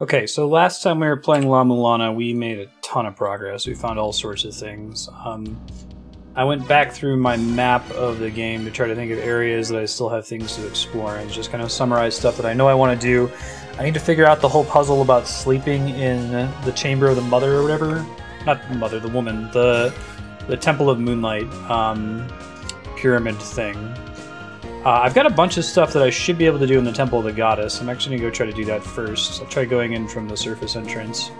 Okay, so last time we were playing La Mulana, we made a ton of progress. We found all sorts of things. Um, I went back through my map of the game to try to think of areas that I still have things to explore and just kind of summarize stuff that I know I want to do. I need to figure out the whole puzzle about sleeping in the Chamber of the Mother or whatever. Not the Mother, the woman. The the Temple of Moonlight um, pyramid thing. Uh, I've got a bunch of stuff that I should be able to do in the Temple of the Goddess. I'm actually going to go try to do that first. I'll try going in from the surface entrance.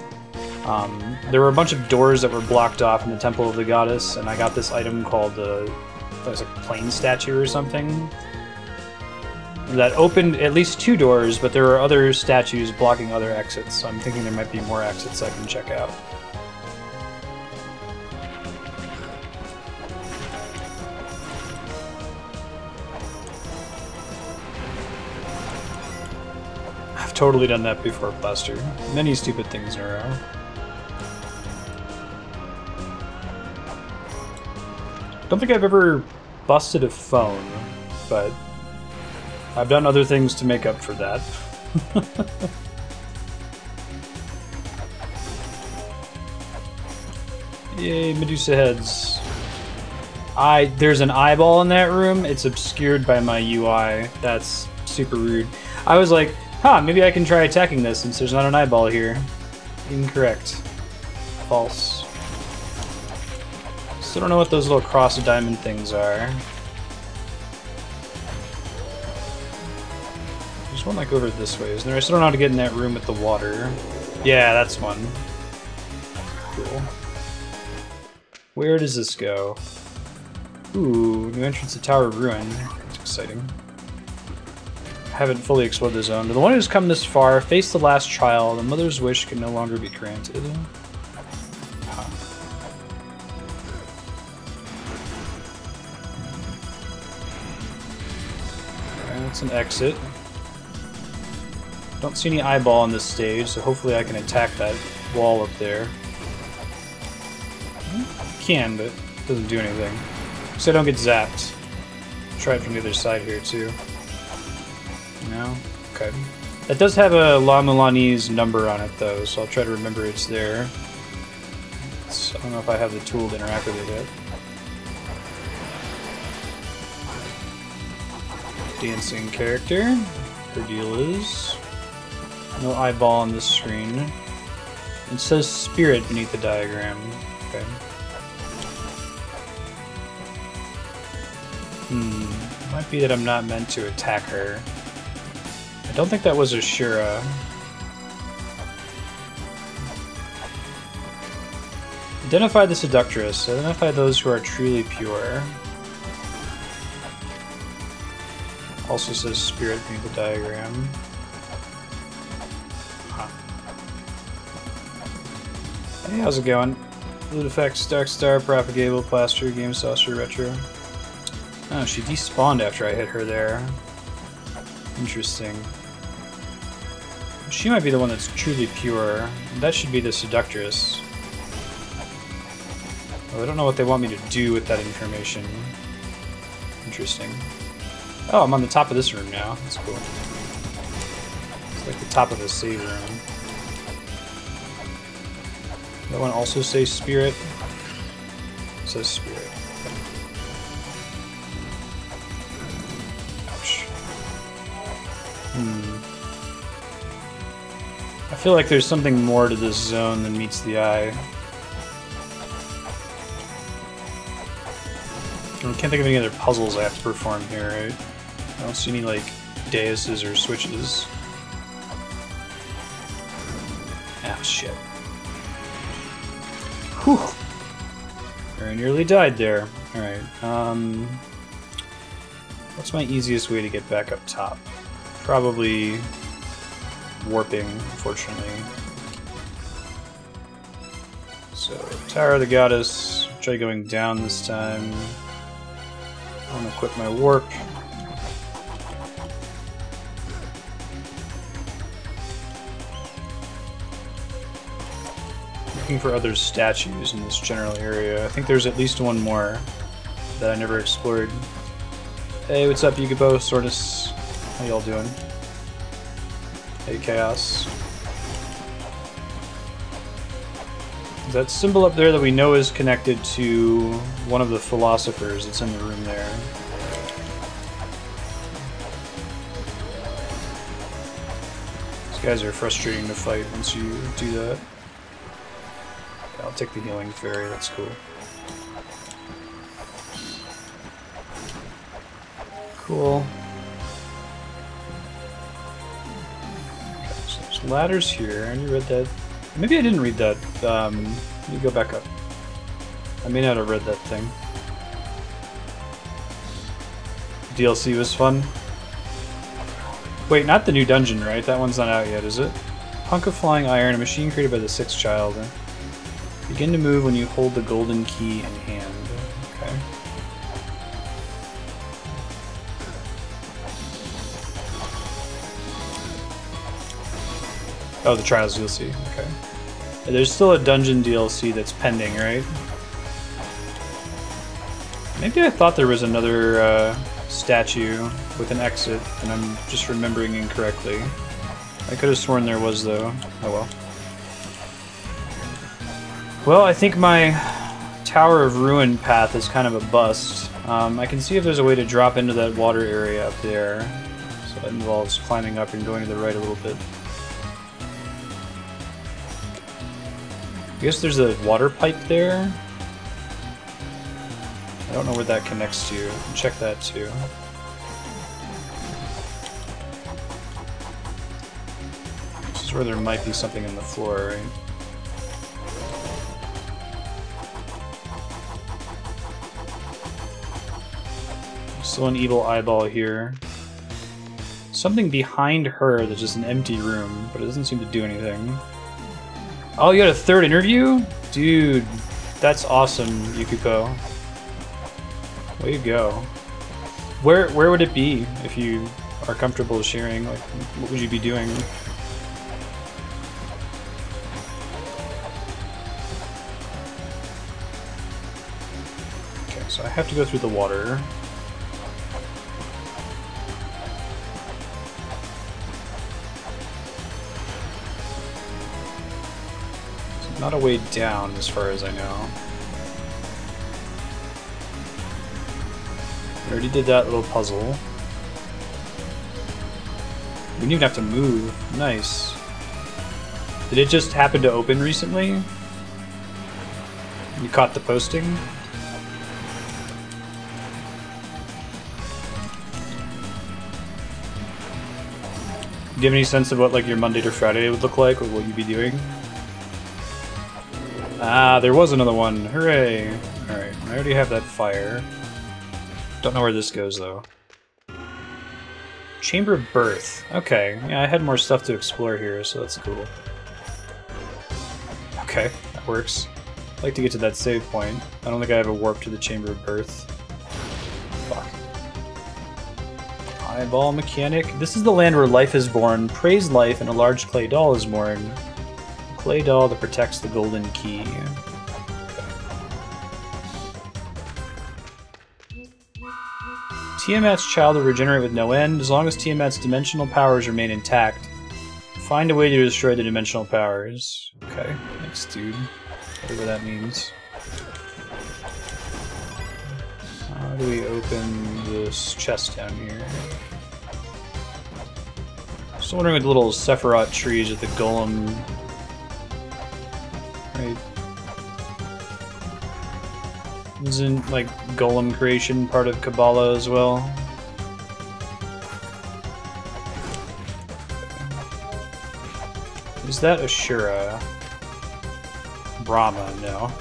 Um, there were a bunch of doors that were blocked off in the Temple of the Goddess, and I got this item called the uh, was a plane statue or something that opened at least two doors, but there are other statues blocking other exits. So I'm thinking there might be more exits I can check out. Totally done that before, Buster. Many stupid things in a row. Don't think I've ever busted a phone, but I've done other things to make up for that. Yay, Medusa heads. I there's an eyeball in that room. It's obscured by my UI. That's super rude. I was like, huh, maybe I can try attacking this since there's not an eyeball here. Incorrect. False. Still don't know what those little cross diamond things are. There's one like over this way, isn't there? I still don't know how to get in that room with the water. Yeah, that's one. Cool. Where does this go? Ooh, new entrance to Tower Ruin. That's exciting. Haven't fully explored the zone. The one who's come this far, face the last trial. The mother's wish can no longer be granted. That's an exit. Don't see any eyeball on this stage, so hopefully I can attack that wall up there. Can, but doesn't do anything. So I don't get zapped. Try it from the other side here too. No? Okay. That does have a La Mulanese number on it though, so I'll try to remember it's there. I don't know if I have the tool to interact with it yet. Dancing character. Her deal is... No eyeball on this screen. It says spirit beneath the diagram. Okay. Hmm. Might be that I'm not meant to attack her. I don't think that was Ashura. Identify the seductress. Identify those who are truly pure. Also says spirit beneath the diagram. Huh. Hey, how's it going? Ludefex, Dark Star, Propagable, Plaster, Game Saucer, Retro. Oh, she despawned after I hit her there. Interesting. She might be the one that's truly pure. That should be the seductress. Oh, I don't know what they want me to do with that information. Interesting. Oh, I'm on the top of this room now. That's cool. It's like the top of the save room. That one also say spirit? It says spirit. Hmm. I feel like there's something more to this zone than meets the eye. I can't think of any other puzzles I have to perform here, right? I don't see any, like, daises or switches. Ah, shit. Whew. Very nearly died there. Alright, um... What's my easiest way to get back up top? Probably warping, unfortunately. So, Tower of the Goddess. Try going down this time. I want to equip my warp. Looking for other statues in this general area. I think there's at least one more that I never explored. Hey, what's up, Yugibo, Sortus? How y'all doing? Hey, Chaos. That symbol up there that we know is connected to one of the philosophers that's in the room there. These guys are frustrating to fight once you do that. I'll take the healing fairy, that's cool. Cool. Ladders here. and you read that. Maybe I didn't read that. Um, let me go back up. I may not have read that thing. DLC was fun. Wait, not the new dungeon, right? That one's not out yet, is it? Hunk of flying iron, a machine created by the sixth child. Begin to move when you hold the golden key in hand. Oh, the Trials DLC. Okay. There's still a dungeon DLC that's pending, right? Maybe I thought there was another uh, statue with an exit, and I'm just remembering incorrectly. I could have sworn there was, though. Oh well. Well, I think my Tower of Ruin path is kind of a bust. Um, I can see if there's a way to drop into that water area up there. So that involves climbing up and going to the right a little bit. I guess there's a water pipe there. I don't know where that connects to. Check that too. This is where there might be something in the floor, right? Still an evil eyeball here. Something behind her that's just an empty room, but it doesn't seem to do anything. Oh, you got a third interview? Dude, that's awesome, Yukuko. Way to go. Where where would it be if you are comfortable sharing? Like, what would you be doing? Okay, so I have to go through the water. Not a way down, as far as I know. We already did that little puzzle. We didn't even have to move. Nice. Did it just happen to open recently? You caught the posting? Do you have any sense of what like your Monday to Friday would look like, or what you'd be doing? Ah, there was another one. Hooray! Alright, I already have that fire. Don't know where this goes, though. Chamber of Birth. Okay, yeah, I had more stuff to explore here, so that's cool. Okay, that works. I'd like to get to that save point. I don't think I have a warp to the Chamber of Birth. Fuck. Eyeball mechanic. This is the land where life is born. Praise life and a large clay doll is born clay doll that protects the golden key. Tiamat's child will regenerate with no end as long as Tiamat's dimensional powers remain intact. Find a way to destroy the dimensional powers. Okay, thanks, dude. Whatever that means. How do we open this chest down here? Just wondering what the little Sephiroth trees at the golem Right. Isn't like golem creation part of Kabbalah as well? Is that Ashura? Brahma, no.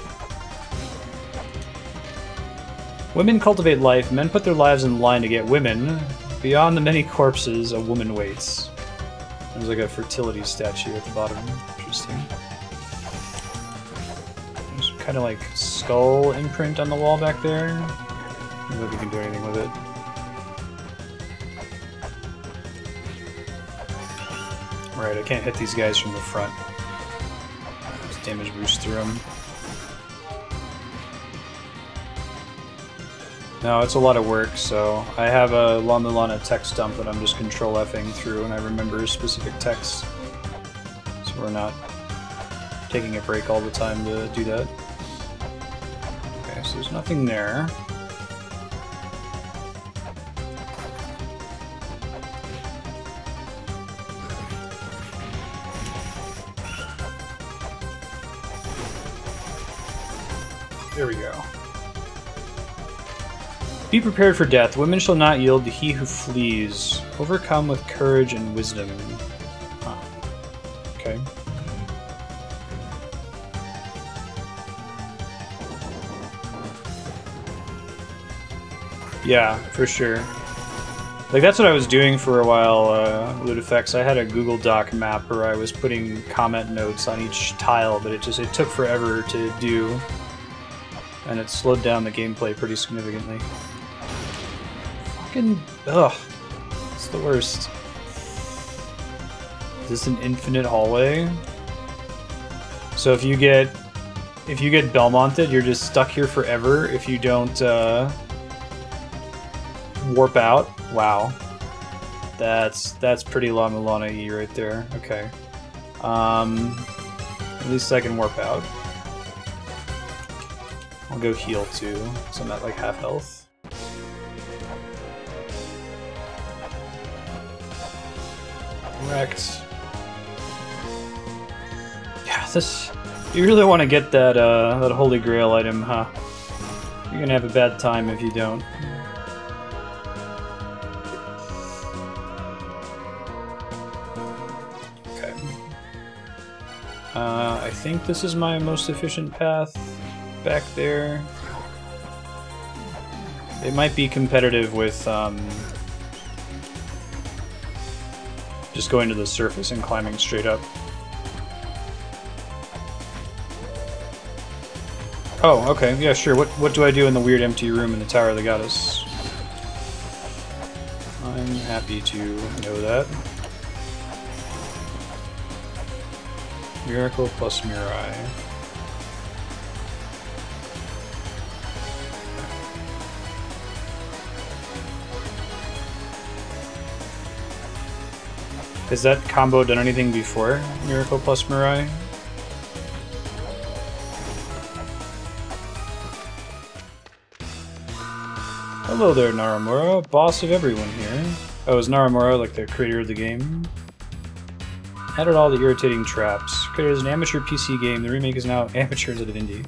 Women cultivate life, men put their lives in line to get women. Beyond the many corpses, a woman waits. There's like a fertility statue at the bottom. Interesting kind of like skull imprint on the wall back there. I don't know if we can do anything with it. Right, I can't hit these guys from the front. Just damage boost through them. No, it's a lot of work, so I have a La Mulana text dump that I'm just control Fing through and I remember specific texts. So we're not taking a break all the time to do that. There's nothing there. There we go. Be prepared for death. Women shall not yield to he who flees. Overcome with courage and wisdom. Yeah, for sure. Like that's what I was doing for a while, uh, Ludefex. I had a Google Doc map where I was putting comment notes on each tile, but it just it took forever to do and it slowed down the gameplay pretty significantly. Fucking ugh, it's the worst. Is this an infinite hallway? So if you get if you get Belmonted, you're just stuck here forever if you don't uh, warp out. Wow, that's that's pretty La Mulana E right there. Okay, um, at least I can warp out. I'll go heal too, so I'm at like half health. Wrecked. Yeah, this... You really want to get that, uh, that Holy Grail item, huh? You're gonna have a bad time if you don't. Think this is my most efficient path back there. It might be competitive with um, just going to the surface and climbing straight up. Oh, okay, yeah, sure. What what do I do in the weird empty room in the Tower of the Goddess? I'm happy to know that. Miracle plus Mirai. Has that combo done anything before, Miracle plus Mirai? Hello there, Naramura, boss of everyone here. Oh, is Naramura like the creator of the game? Added all the irritating traps. Created as an amateur PC game, the remake is now amateur instead of indie.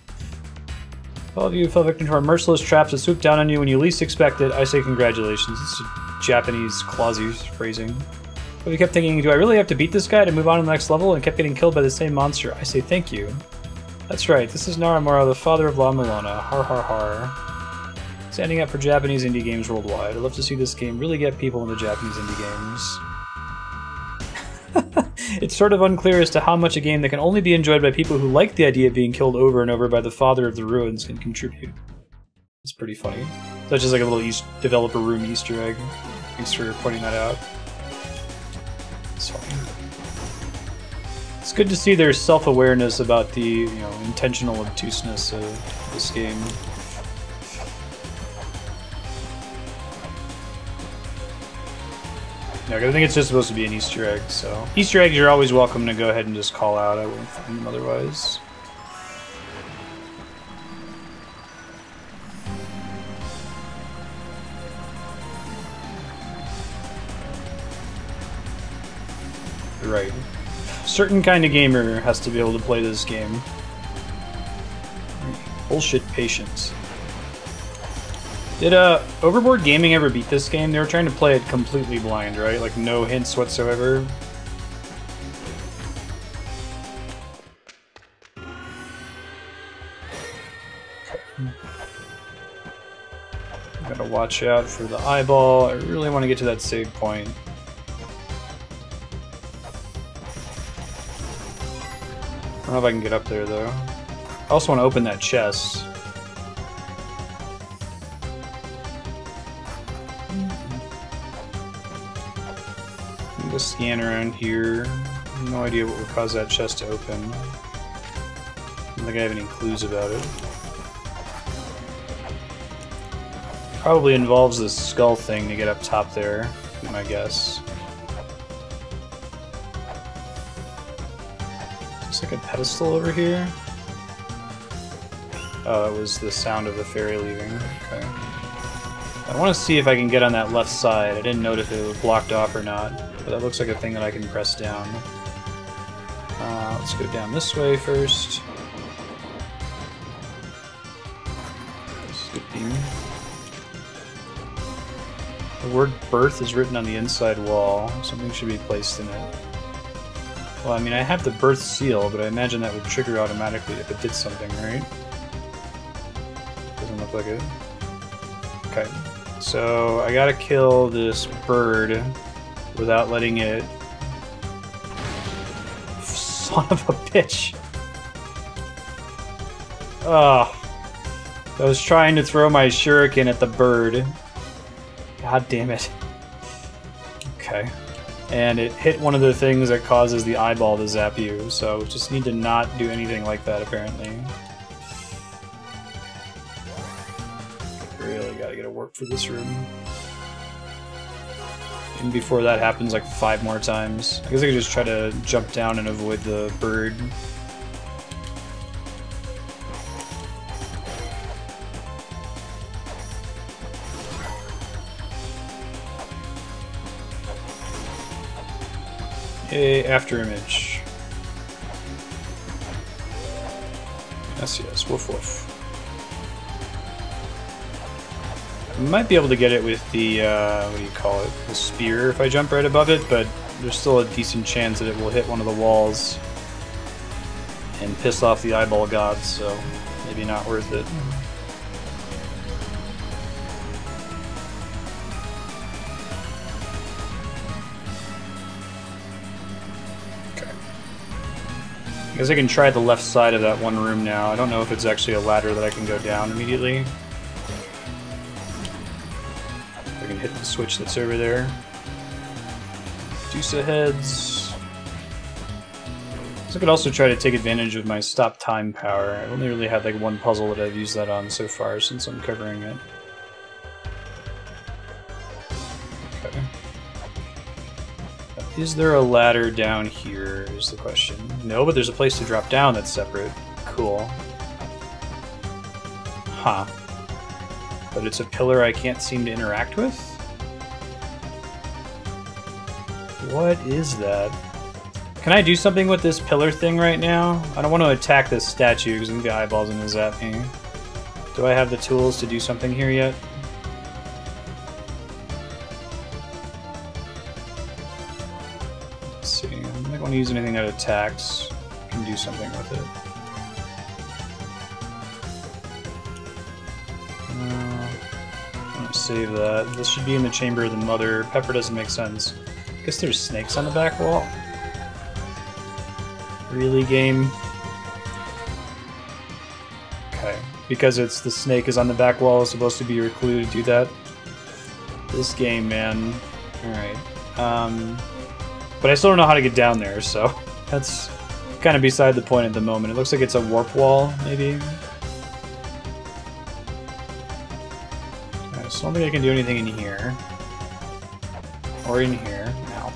All of you fell victim to our merciless traps that swoop down on you when you least expect it. I say congratulations. It's Japanese clausy phrasing. But we kept thinking, do I really have to beat this guy to move on to the next level and kept getting killed by the same monster? I say thank you. That's right, this is Naramura, the father of La Mulana. Har har har. Standing up for Japanese indie games worldwide. I'd love to see this game really get people into Japanese indie games. it's sort of unclear as to how much a game that can only be enjoyed by people who like the idea of being killed over and over by the father of the ruins can contribute. It's pretty funny. That's just like a little East developer room Easter egg. Thanks for pointing that out. It's good to see their self-awareness about the you know intentional obtuseness of this game. I think it's just supposed to be an Easter egg, so... Easter eggs you're always welcome to go ahead and just call out, I wouldn't find them otherwise. Right certain kind of gamer has to be able to play this game. Bullshit patience. Did uh, Overboard Gaming ever beat this game? They were trying to play it completely blind, right? Like no hints whatsoever. Gotta watch out for the eyeball. I really want to get to that save point. I don't know if I can get up there, though. I also want to open that chest. Scan around here. No idea what would cause that chest to open. I don't think I have any clues about it. Probably involves this skull thing to get up top there, my guess. Looks like a pedestal over here. Oh, it was the sound of the fairy leaving. Okay. I want to see if I can get on that left side. I didn't notice if it was blocked off or not, but that looks like a thing that I can press down. Uh, let's go down this way first. Skipping. The word birth is written on the inside wall. Something should be placed in it. Well, I mean, I have the birth seal, but I imagine that would trigger automatically if it did something, right? Doesn't look like it. Okay. So I gotta kill this bird without letting it. Son of a bitch! Ugh. I was trying to throw my shuriken at the bird. God damn it. Okay. And it hit one of the things that causes the eyeball to zap you, so just need to not do anything like that apparently. Really gotta get a work for this room. And before that happens like five more times. I guess I could just try to jump down and avoid the bird. A after image. Yes, yes, woof woof. Might be able to get it with the, uh, what do you call it, the spear if I jump right above it, but there's still a decent chance that it will hit one of the walls and piss off the eyeball gods, so maybe not worth it. Okay. I guess I can try the left side of that one room now. I don't know if it's actually a ladder that I can go down immediately. Hit the switch that's over there. Dusa heads. So I could also try to take advantage of my stop time power. I only really had like one puzzle that I've used that on so far since I'm covering it. Is there a ladder down here is the question. No, but there's a place to drop down that's separate. Cool. Huh. But it's a pillar I can't seem to interact with? What is that? Can I do something with this pillar thing right now? I don't want to attack this statue because I'm the eyeballs and zap me. Do I have the tools to do something here yet? Let's see. I'm not going to use anything that attacks. I can do something with it. Save that. This should be in the Chamber of the Mother. Pepper doesn't make sense. I Guess there's snakes on the back wall. Really, game? Okay. Because it's the snake is on the back wall, is supposed to be to do that. This game, man. Alright. Um, but I still don't know how to get down there, so that's kind of beside the point at the moment. It looks like it's a warp wall, maybe. So I don't think I can do anything in here. Or in here. Now.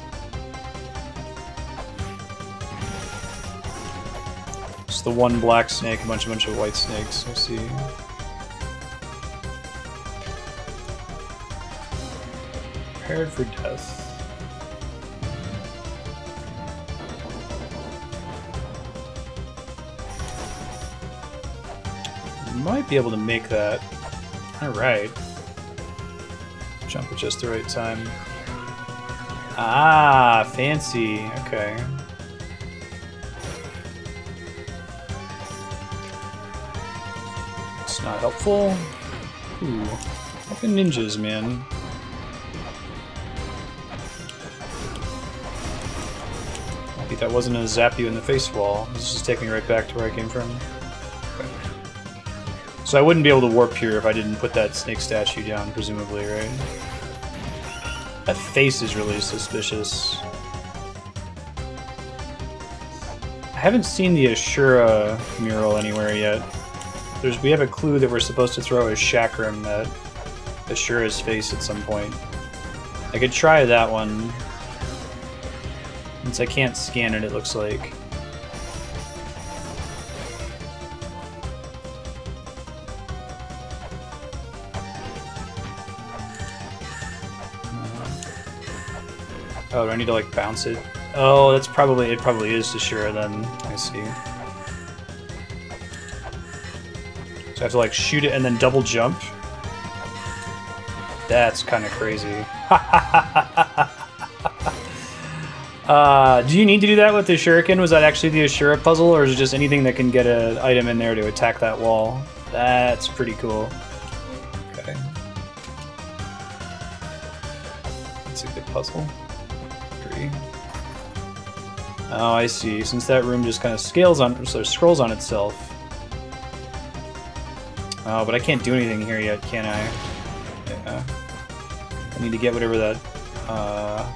Just the one black snake, a bunch, a bunch of white snakes. I see. Prepared for death. Might be able to make that. Alright. Jump at just the right time. Ah, fancy. Okay. It's not helpful. Ooh, fucking ninjas, man. I think that wasn't a zap you in the face wall. This just taking me right back to where I came from. So I wouldn't be able to warp here if I didn't put that snake statue down, presumably, right? That face is really suspicious. I haven't seen the Ashura mural anywhere yet. There's we have a clue that we're supposed to throw a chakram at Ashura's face at some point. I could try that one. Since I can't scan it, it looks like. Oh, do I need to like bounce it? Oh, that's probably it. Probably is to Shura then. I see. So I have to like shoot it and then double jump. That's kind of crazy. uh, do you need to do that with the shuriken? Was that actually the Ashura puzzle, or is it just anything that can get an item in there to attack that wall? That's pretty cool. Okay. That's a good puzzle. Three. Oh, I see. Since that room just kind of scales on, so scrolls on itself. Oh, but I can't do anything here yet, can I? Yeah. I need to get whatever that... Uh...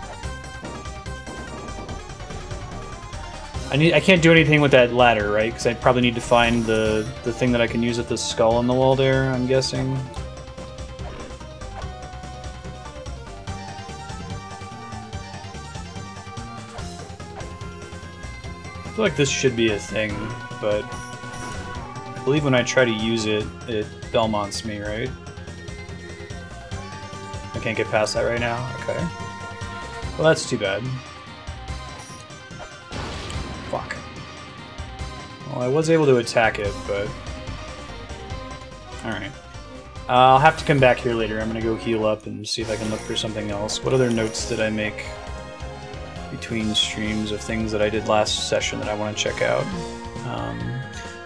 I need. I can't do anything with that ladder, right? Because I probably need to find the the thing that I can use with the skull on the wall there. I'm guessing. Feel like this should be a thing, but I believe when I try to use it, it Belmonts me, right? I can't get past that right now? Okay. Well, that's too bad. Fuck. Well, I was able to attack it, but... Alright. I'll have to come back here later. I'm gonna go heal up and see if I can look for something else. What other notes did I make between streams of things that I did last session that I want to check out? Um,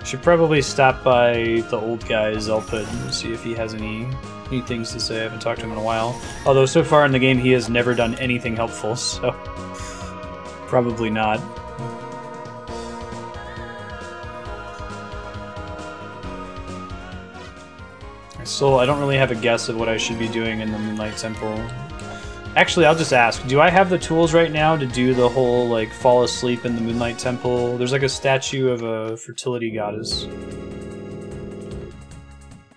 should probably stop by the old guy, Xelpud, and see if he has any, any things to say. I haven't talked to him in a while. Although so far in the game he has never done anything helpful, so... Probably not. Still, I don't really have a guess of what I should be doing in the Moonlight Temple. Actually, I'll just ask, do I have the tools right now to do the whole, like, fall asleep in the Moonlight Temple? There's like a statue of a fertility goddess.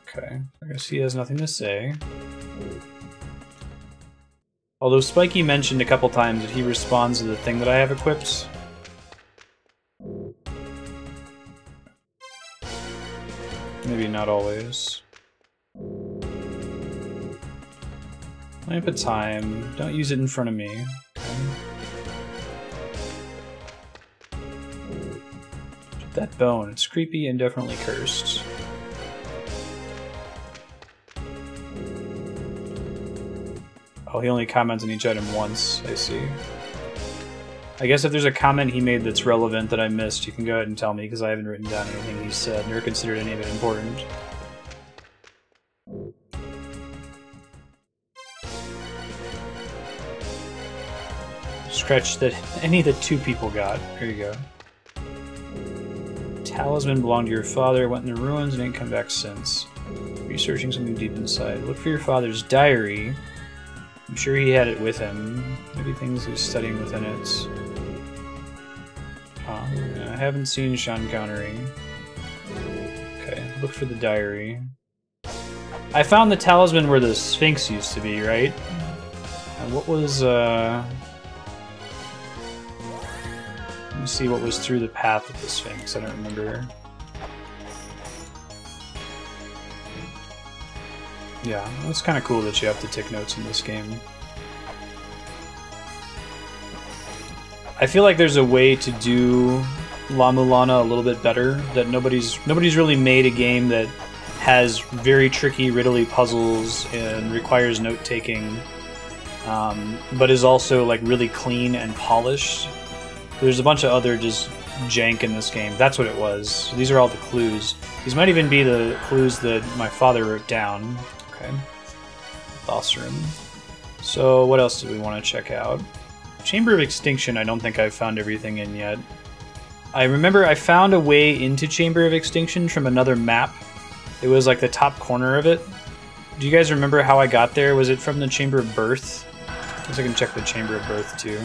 Okay, I guess he has nothing to say. Although Spiky mentioned a couple times that he responds to the thing that I have equipped. Maybe not always. Lamp of time. Don't use it in front of me. That bone. It's creepy and definitely cursed. Oh, he only comments on each item once. I see. I guess if there's a comment he made that's relevant that I missed, you can go ahead and tell me, because I haven't written down anything he said, nor considered any of it important. Scratch that any of the two people got. Here you go. Talisman belonged to your father, went in the ruins, and ain't come back since. Researching something deep inside. Look for your father's diary. I'm sure he had it with him. Maybe things he's studying within it. Huh. I haven't seen Sean Connery. Okay, look for the diary. I found the talisman where the Sphinx used to be, right? And what was, uh... Let me see what was through the path of the Sphinx. I don't remember. Yeah, it's kind of cool that you have to take notes in this game. I feel like there's a way to do La Mulana a little bit better. That nobody's nobody's really made a game that has very tricky, riddly puzzles and requires note taking, um, but is also like really clean and polished. There's a bunch of other just jank in this game. That's what it was. These are all the clues. These might even be the clues that my father wrote down. Okay. Boss room. So what else do we want to check out? Chamber of Extinction, I don't think I've found everything in yet. I remember I found a way into Chamber of Extinction from another map. It was like the top corner of it. Do you guys remember how I got there? Was it from the Chamber of Birth? I guess I can check the Chamber of Birth too.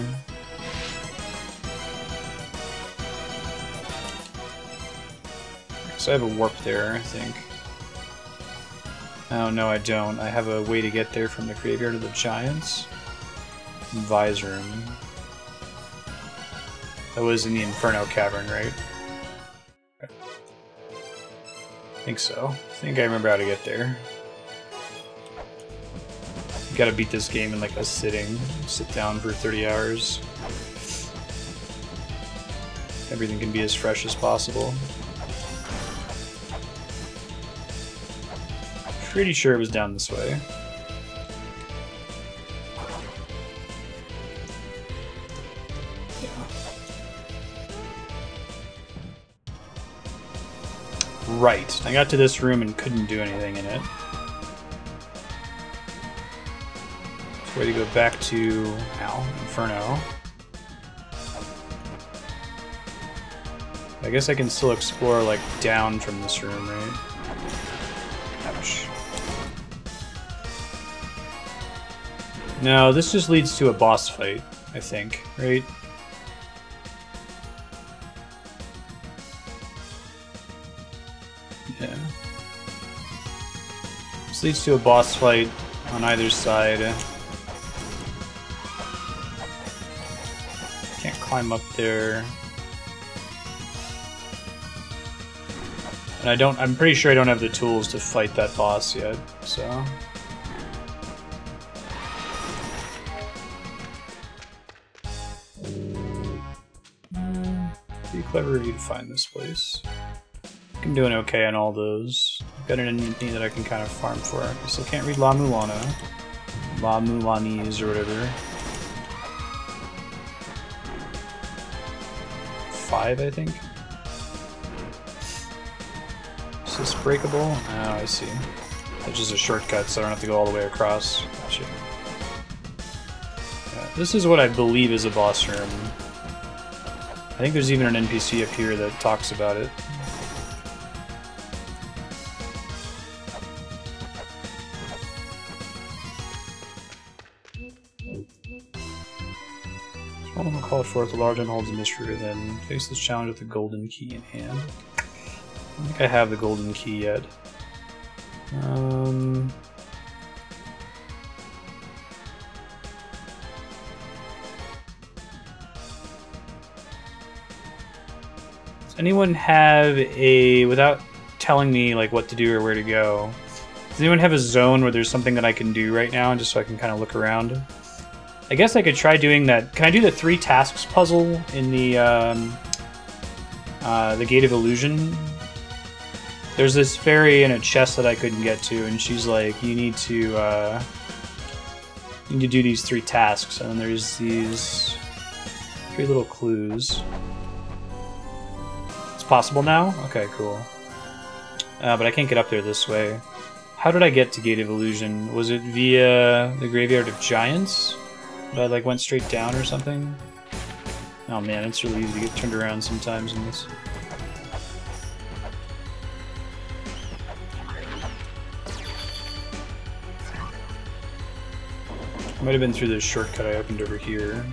So I have a warp there, I think. Oh, no, I don't. I have a way to get there from the Graveyard of the Giants. Visor. That was in the Inferno Cavern, right? I think so. I think I remember how to get there. Think gotta beat this game in like a sitting. Sit down for 30 hours. Everything can be as fresh as possible. Pretty sure it was down this way. Right. I got to this room and couldn't do anything in it. So way to go back to Ow, Inferno. I guess I can still explore like down from this room, right? No, this just leads to a boss fight, I think, right? Yeah. This leads to a boss fight on either side. Can't climb up there. And I don't, I'm pretty sure I don't have the tools to fight that boss yet, so... Be clever of you to find this place. I'm doing okay on all those. I've got an enemy that I can kind of farm for. I still can't read La Mulana. La Mulanese or whatever. Five, I think? Is this breakable? Oh, I see. It's just a shortcut, so I don't have to go all the way across. Gotcha. Yeah, this is what I believe is a boss room. I think there's even an NPC up here that talks about it. Solomon called forth a large a mystery, then face this challenge with the golden key in hand. I think I have the golden key yet. Um, anyone have a, without telling me like what to do or where to go, does anyone have a zone where there's something that I can do right now just so I can kind of look around? I guess I could try doing that. Can I do the three tasks puzzle in the um, uh, the Gate of Illusion? There's this fairy in a chest that I couldn't get to, and she's like, "You need to uh, you need to do these three tasks." And there's these three little clues. Possible now. Okay, cool. Uh, but I can't get up there this way. How did I get to Gate of Illusion? Was it via the Graveyard of Giants? But I like went straight down or something. Oh man, it's really easy to get turned around sometimes in this. Might have been through this shortcut I opened over here.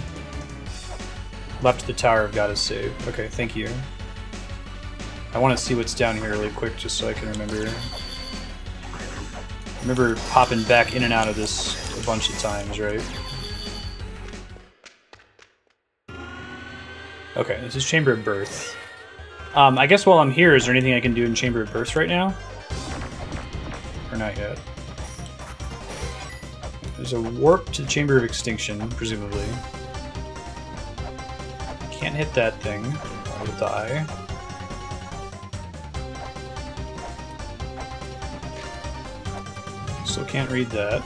Left the Tower of Goddess Save. Okay, thank you. I want to see what's down here really quick just so I can remember. remember popping back in and out of this a bunch of times, right? Okay, this is Chamber of Birth. Um, I guess while I'm here, is there anything I can do in Chamber of Birth right now? Or not yet? There's a warp to Chamber of Extinction, presumably. Can't hit that thing. I'll die. Still can't read that.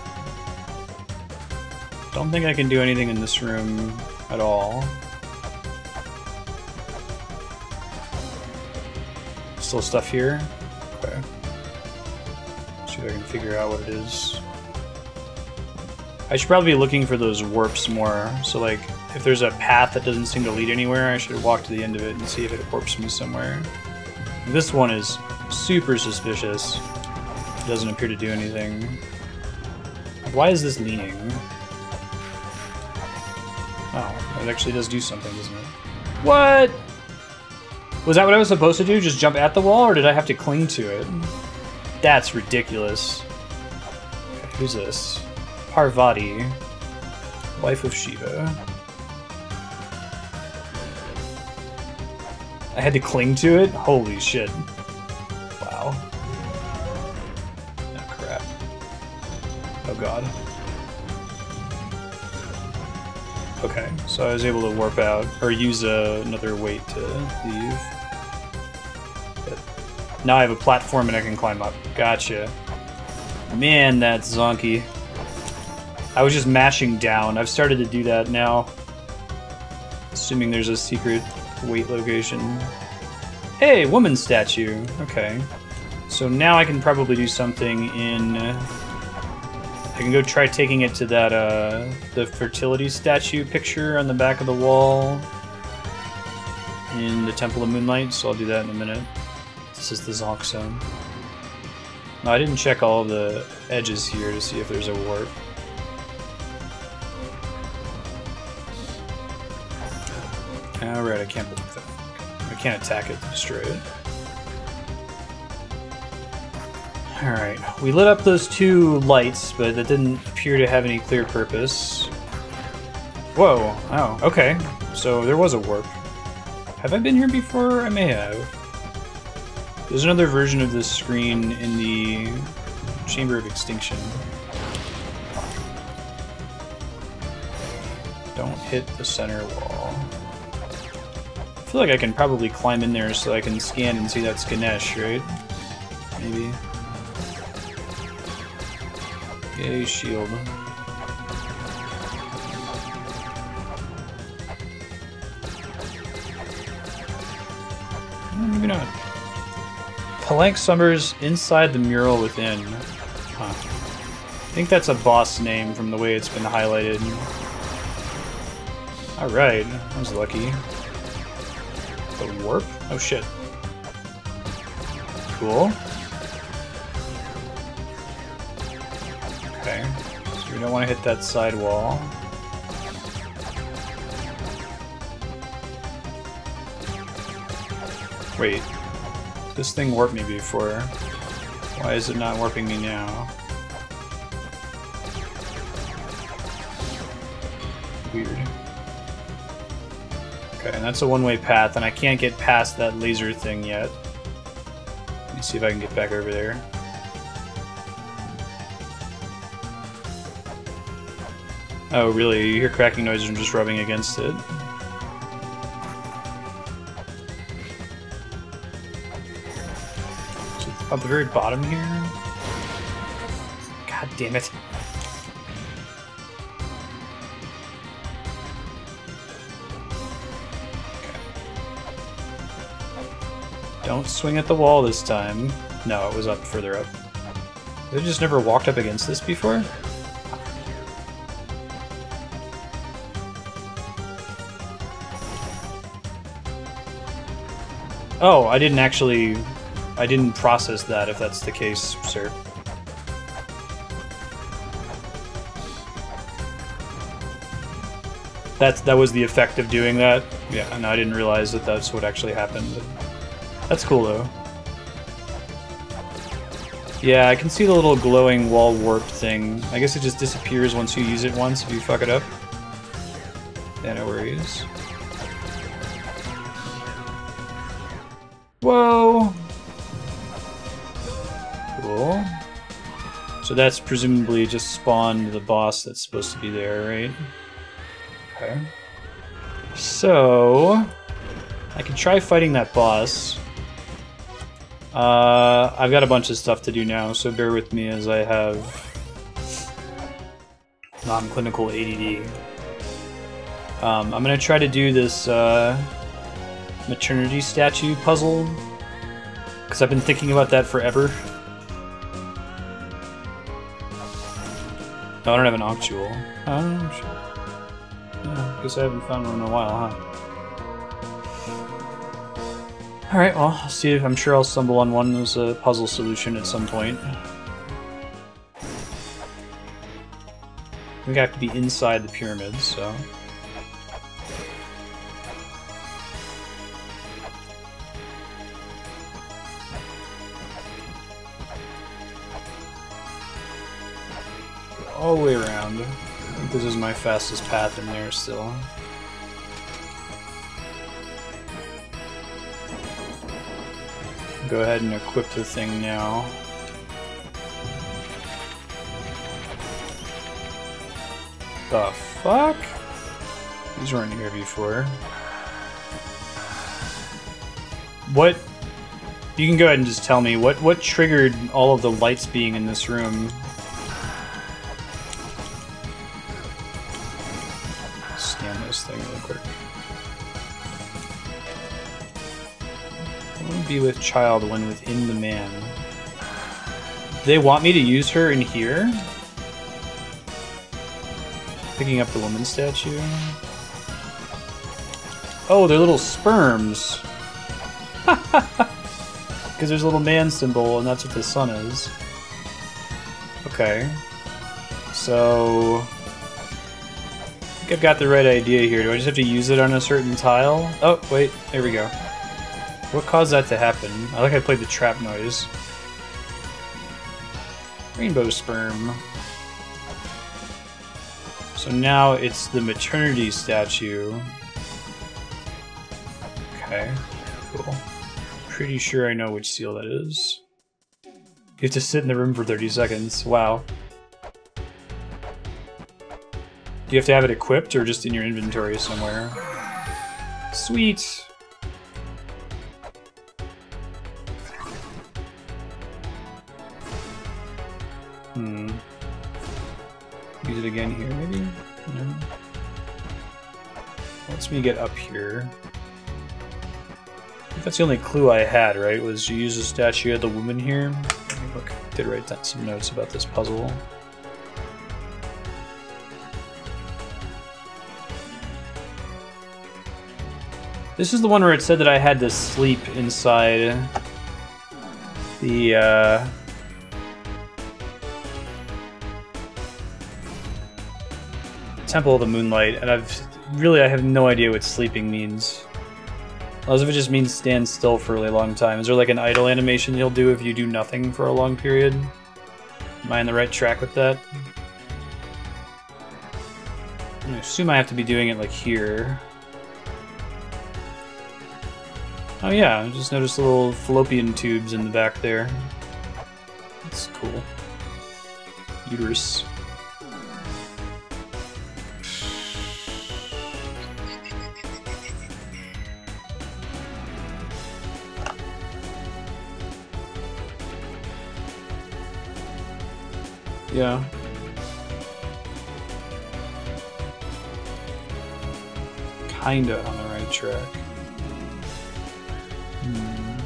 Don't think I can do anything in this room at all. Still stuff here? Okay. See if I can figure out what it is. I should probably be looking for those warps more. So like, if there's a path that doesn't seem to lead anywhere, I should walk to the end of it and see if it warps me somewhere. This one is super suspicious. Doesn't appear to do anything. Why is this leaning? Oh, it actually does do something, doesn't it? What? Was that what I was supposed to do? Just jump at the wall, or did I have to cling to it? That's ridiculous. Who's this? Parvati, wife of Shiva. I had to cling to it? Holy shit. God. Okay, so I was able to warp out, or use uh, another weight to leave. But now I have a platform and I can climb up. Gotcha. Man, that's zonky. I was just mashing down. I've started to do that now. Assuming there's a secret weight location. Hey, woman statue. Okay. So now I can probably do something in... I can go try taking it to that, uh, the fertility statue picture on the back of the wall in the Temple of Moonlight, so I'll do that in a minute. This is the Zonk Zone. No, I didn't check all the edges here to see if there's a warp. Alright, I can't believe that. I can't attack it destroy it. Alright, we lit up those two lights, but that didn't appear to have any clear purpose. Whoa, oh, okay. So there was a warp. Have I been here before? I may have. There's another version of this screen in the Chamber of Extinction. Don't hit the center wall. I feel like I can probably climb in there so I can scan and see that's Ganesh, right? Maybe. Okay, shield. Maybe not. Palenque Summers inside the mural within. Huh. I think that's a boss name from the way it's been highlighted. Alright, I was lucky. The warp? Oh shit. Cool. Don't want to hit that side wall. Wait, this thing warped me before. Why is it not warping me now? Weird. Okay, and that's a one-way path, and I can't get past that laser thing yet. Let me see if I can get back over there. Oh, really? You hear cracking noises from just rubbing against it? At the very bottom here? God damn it. Don't swing at the wall this time. No, it was up further up. I just never walked up against this before? Oh, I didn't actually... I didn't process that, if that's the case, sir. That's, that was the effect of doing that? Yeah, and I didn't realize that that's what actually happened. That's cool, though. Yeah, I can see the little glowing wall warp thing. I guess it just disappears once you use it once if you fuck it up. Yeah, no worries. Whoa! Cool. So that's presumably just spawned the boss that's supposed to be there, right? Okay. So... I can try fighting that boss. Uh, I've got a bunch of stuff to do now, so bear with me as I have non-clinical ADD. Um, I'm gonna try to do this uh, maternity statue puzzle because I've been thinking about that forever. No, I don't have an. Oh, shit. Yeah, I guess I haven't found one in a while, huh? Alright, well, I'll see if I'm sure I'll stumble on one as a puzzle solution at some point. I think I have to be inside the pyramids, so... All the way around. I think this is my fastest path in there still. go ahead and equip the thing now. The fuck? These weren't here before. What? You can go ahead and just tell me what what triggered all of the lights being in this room. Be with child when within the man. They want me to use her in here? Picking up the woman statue. Oh, they're little sperms. Because there's a little man symbol, and that's what the sun is. Okay. So... I think I've got the right idea here. Do I just have to use it on a certain tile? Oh, wait. There we go. What caused that to happen? I like I played the trap noise. Rainbow sperm. So now it's the maternity statue. Okay, cool. Pretty sure I know which seal that is. You have to sit in the room for 30 seconds. Wow. Do you have to have it equipped or just in your inventory somewhere? Sweet! Again here, maybe? No. Lets me get up here. That's the only clue I had, right? Was you use a statue of the woman here? Look, I did write down some notes about this puzzle. This is the one where it said that I had to sleep inside the, uh, Temple of the Moonlight, and I've really I have no idea what sleeping means. Unless if it just means stand still for a really long time. Is there like an idle animation you'll do if you do nothing for a long period? Am I on the right track with that? I assume I have to be doing it like here. Oh yeah, I just noticed little fallopian tubes in the back there. That's cool. Uterus. Yeah. Kinda on the right track. Hmm.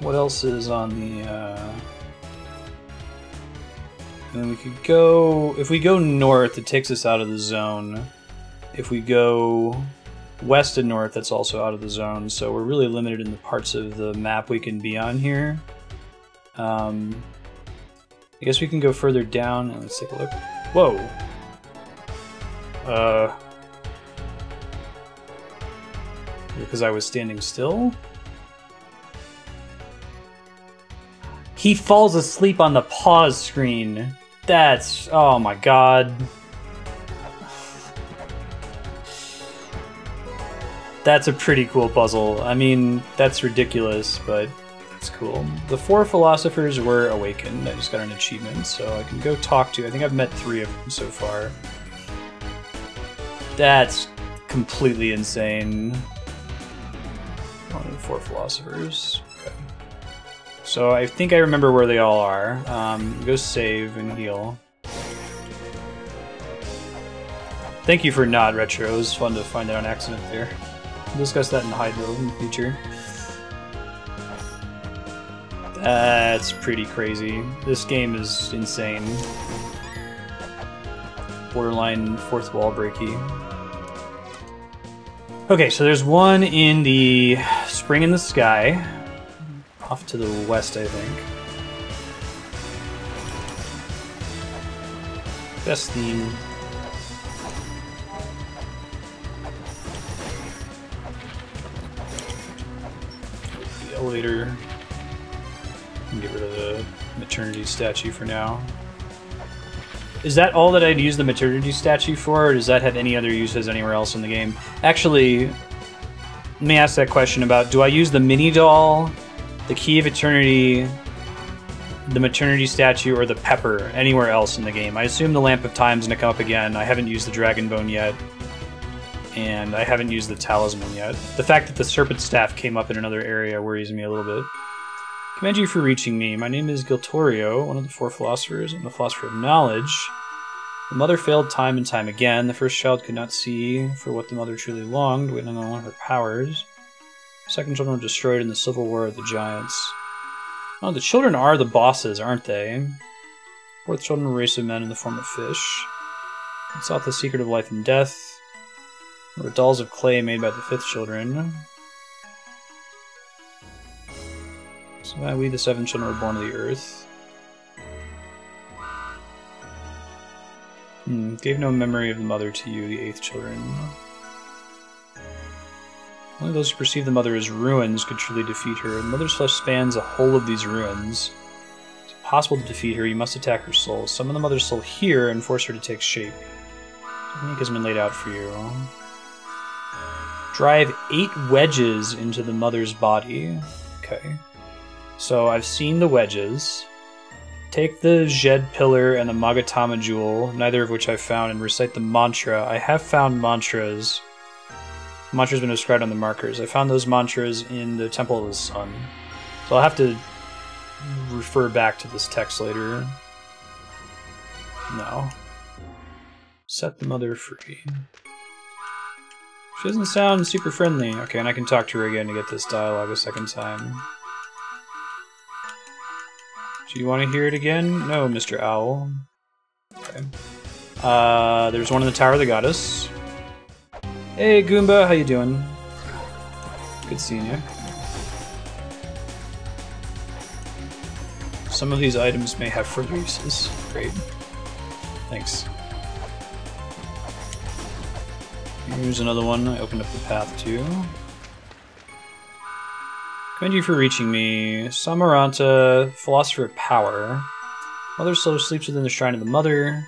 What else is on the, uh... And we could go... If we go north, it takes us out of the zone. If we go west and north, that's also out of the zone. So we're really limited in the parts of the map we can be on here. Um, I guess we can go further down and let's take a look. Whoa. Uh, because I was standing still? He falls asleep on the pause screen. That's, oh my god. That's a pretty cool puzzle. I mean, that's ridiculous, but that's cool. The four philosophers were awakened. I just got an achievement, so I can go talk to. I think I've met three of them so far. That's completely insane. Only four philosophers. Okay. So I think I remember where they all are. Um, go save and heal. Thank you for not was fun to find that on accident there. Discuss that in Hydro in the future. That's pretty crazy. This game is insane. Borderline fourth wall breaky. Okay, so there's one in the Spring in the Sky. Off to the west, I think. Best theme. Elevator. Get rid of the maternity statue for now. Is that all that I'd use the maternity statue for, or does that have any other uses anywhere else in the game? Actually, let me ask that question about, do I use the mini doll, the Key of Eternity, the maternity statue or the pepper anywhere else in the game. I assume the Lamp of Time's gonna come up again. I haven't used the Dragon Bone yet, and I haven't used the Talisman yet. The fact that the Serpent Staff came up in another area worries me a little bit. Commend you for reaching me. My name is Giltoriyo, one of the four philosophers. I'm the philosopher of knowledge. The mother failed time and time again. The first child could not see for what the mother truly longed, waiting on her powers. The second children were destroyed in the civil war of the giants. Oh, the children are the bosses, aren't they? Fourth children were a race of men in the form of fish. It sought the secret of life and death. Were dolls of clay made by the fifth children. So uh, we, the seven children, were born of the earth. Hmm, gave no memory of the mother to you, the eighth children. Only those who perceive the mother as ruins could truly defeat her. The mother's flesh spans the whole of these ruins. It's impossible to defeat her, you must attack her soul. Summon the mother's soul here and force her to take shape. The Technique has been laid out for you. Drive eight wedges into the mother's body. Okay. So I've seen the wedges. Take the Djed Pillar and the Magatama Jewel, neither of which I've found, and recite the mantra. I have found mantras. Mantras been inscribed on the markers. I found those mantras in the Temple of the Sun. So I'll have to refer back to this text later. No. Set the mother free. She doesn't sound super friendly. Okay, and I can talk to her again to get this dialogue a second time. Do you want to hear it again? No, Mr. Owl. Okay. Uh, there's one in the Tower of the Goddess. Hey, Goomba, how you doing? Good seeing you. Some of these items may have further uses. Great. Thanks. Here's another one I opened up the path to. Commend you for reaching me. Samaranta, Philosopher of Power. Mother soul sleeps within the Shrine of the Mother.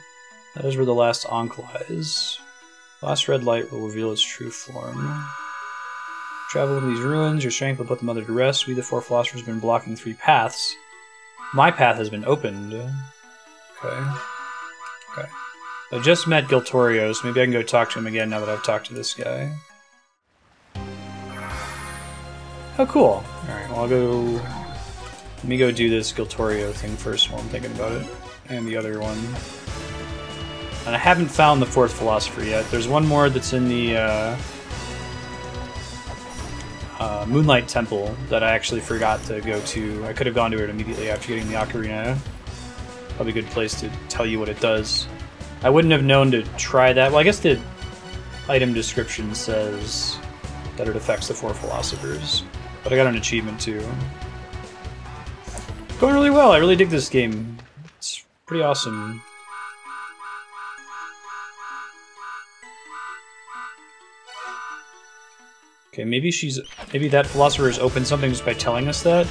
That is where the last Ankh lies. Last red light will reveal its true form. Travel in these ruins, your strength will put the Mother to rest. We, the four philosophers, have been blocking three paths. My path has been opened. Okay. I just met Giltoriyo, so maybe I can go talk to him again now that I've talked to this guy. Oh, cool. Alright, well, I'll go... Let me go do this Giltoriyo thing first while I'm thinking about it. And the other one. And I haven't found the fourth philosopher yet. There's one more that's in the uh, uh, Moonlight Temple that I actually forgot to go to. I could have gone to it immediately after getting the Ocarina. Probably a good place to tell you what it does. I wouldn't have known to try that. Well, I guess the item description says that it affects the four philosophers. But I got an achievement too. Going really well. I really dig this game. It's pretty awesome. Okay, maybe she's maybe that philosopher has opened something just by telling us that.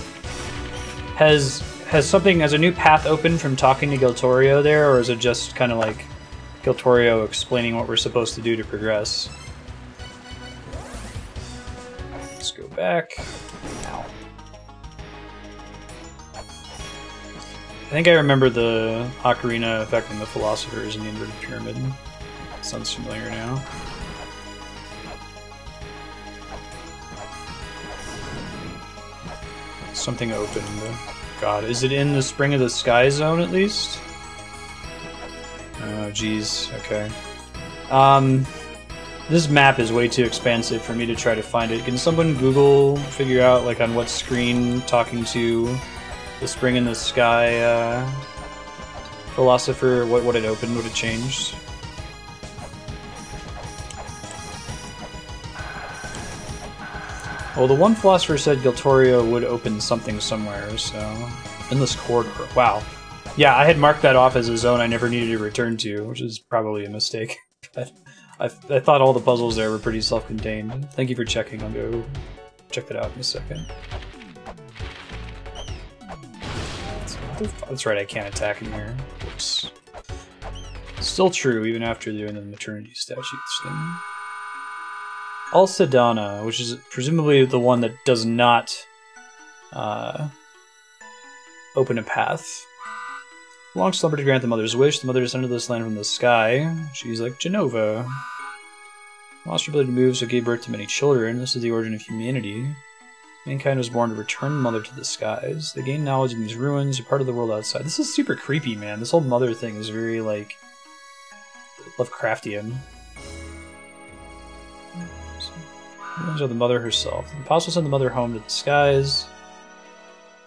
Has has something has a new path opened from talking to Giltoriyo there, or is it just kind of like Giltoriyo explaining what we're supposed to do to progress? Let's go back. Ow. I think I remember the ocarina effect affecting the philosophers in the inverted pyramid. Sounds familiar now. Something opened. God, is it in the Spring of the Sky zone at least? Oh, jeez. Okay. Um, this map is way too expansive for me to try to find it. Can someone Google figure out like on what screen talking to the Spring in the Sky uh, philosopher what what it opened, what it changed? Well, the one philosopher said Giltoriyo would open something somewhere, so... Endless Corridor. Wow. Yeah, I had marked that off as a zone I never needed to return to, which is probably a mistake. but I, I thought all the puzzles there were pretty self-contained. Thank you for checking. I'll go check that out in a second. That's right, I can't attack in here. Oops. Still true, even after doing the maternity statutes thing. Alsedana, which is presumably the one that does not uh, open a path. Long slumber to grant the mother's wish. The mother descended this land from the sky. She's like Jenova. Lost her ability to move, so gave birth to many children. This is the origin of humanity. Mankind was born to return the mother to the skies. They gain knowledge in these ruins, a part of the world outside. This is super creepy, man. This whole mother thing is very, like, Lovecraftian. Ruins of the mother herself. The apostle sent the mother home to the skies.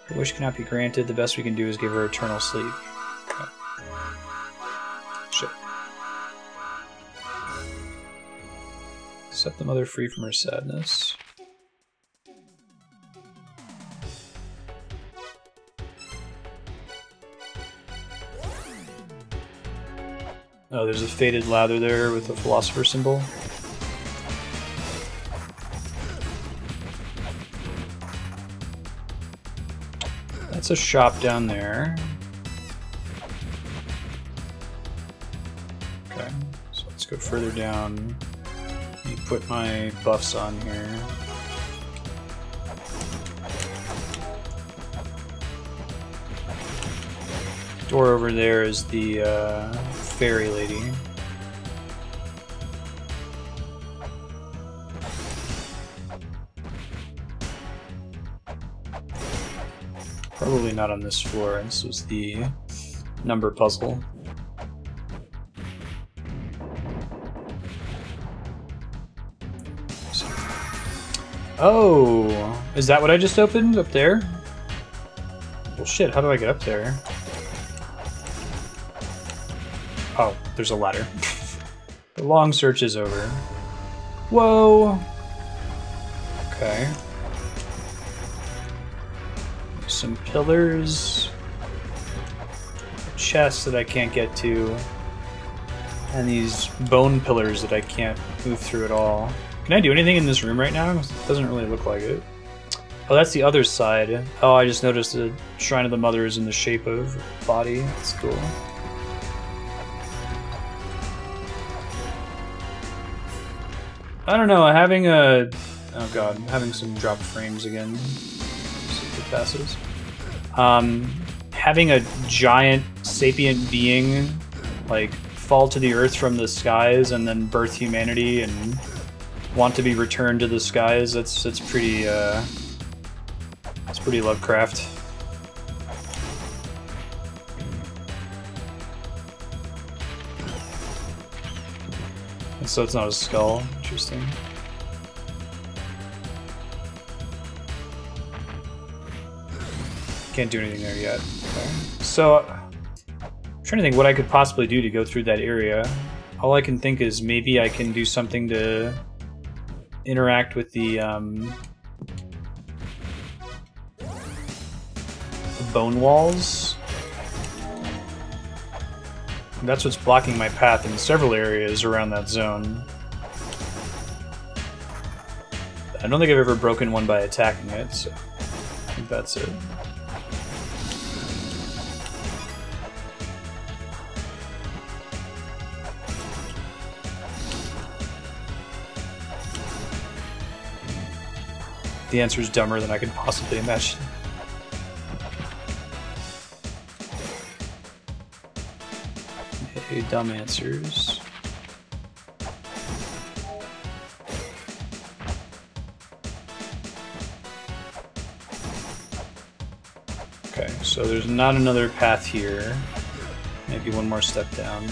Her wish cannot be granted. The best we can do is give her eternal sleep. Shit. Set the mother free from her sadness. Oh, there's a faded lather there with a philosopher symbol. That's a shop down there. Let's go further down. Me put my buffs on here. Door over there is the uh, fairy lady. Probably not on this floor. This was the number puzzle. Oh, is that what I just opened up there? Well, shit, how do I get up there? Oh, there's a ladder. the long search is over. Whoa! Okay. Some pillars. A chest that I can't get to. And these bone pillars that I can't move through at all. Can I do anything in this room right now? It doesn't really look like it. Oh, that's the other side. Oh, I just noticed the Shrine of the Mother is in the shape of body. That's cool. I don't know, having a... Oh god, having some drop frames again. It passes. Um, having a giant sapient being, like, fall to the earth from the skies and then birth humanity and want to be returned to the skies, that's, that's pretty, uh... It's pretty Lovecraft. And so it's not a skull. Interesting. Can't do anything there yet. Okay. So, I'm trying to think what I could possibly do to go through that area. All I can think is maybe I can do something to interact with the, um, bone walls. That's what's blocking my path in several areas around that zone. I don't think I've ever broken one by attacking it, so I think that's it. The answer is dumber than I could possibly imagine. Hey, dumb answers. Okay, so there's not another path here. Maybe one more step down.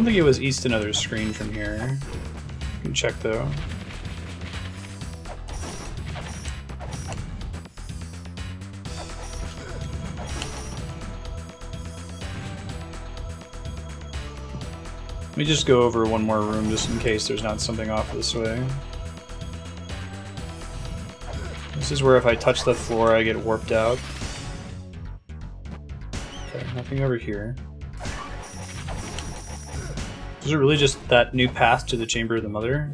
Don't think it was east another screen from here. You can check though. Let me just go over one more room just in case there's not something off this way. This is where if I touch the floor I get warped out. Okay, nothing over here. Is it really just that new path to the Chamber of the Mother?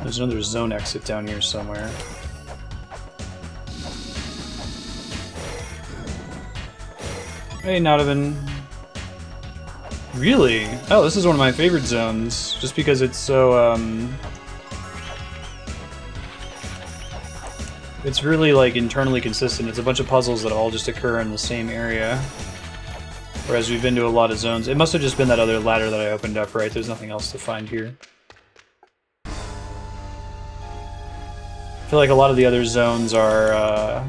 There's another zone exit down here somewhere. Hey, Nautovan. Really? Oh, this is one of my favorite zones, just because it's so, um, It's really, like, internally consistent. It's a bunch of puzzles that all just occur in the same area. Whereas we've been to a lot of zones. It must have just been that other ladder that I opened up, right? There's nothing else to find here. I feel like a lot of the other zones are, uh,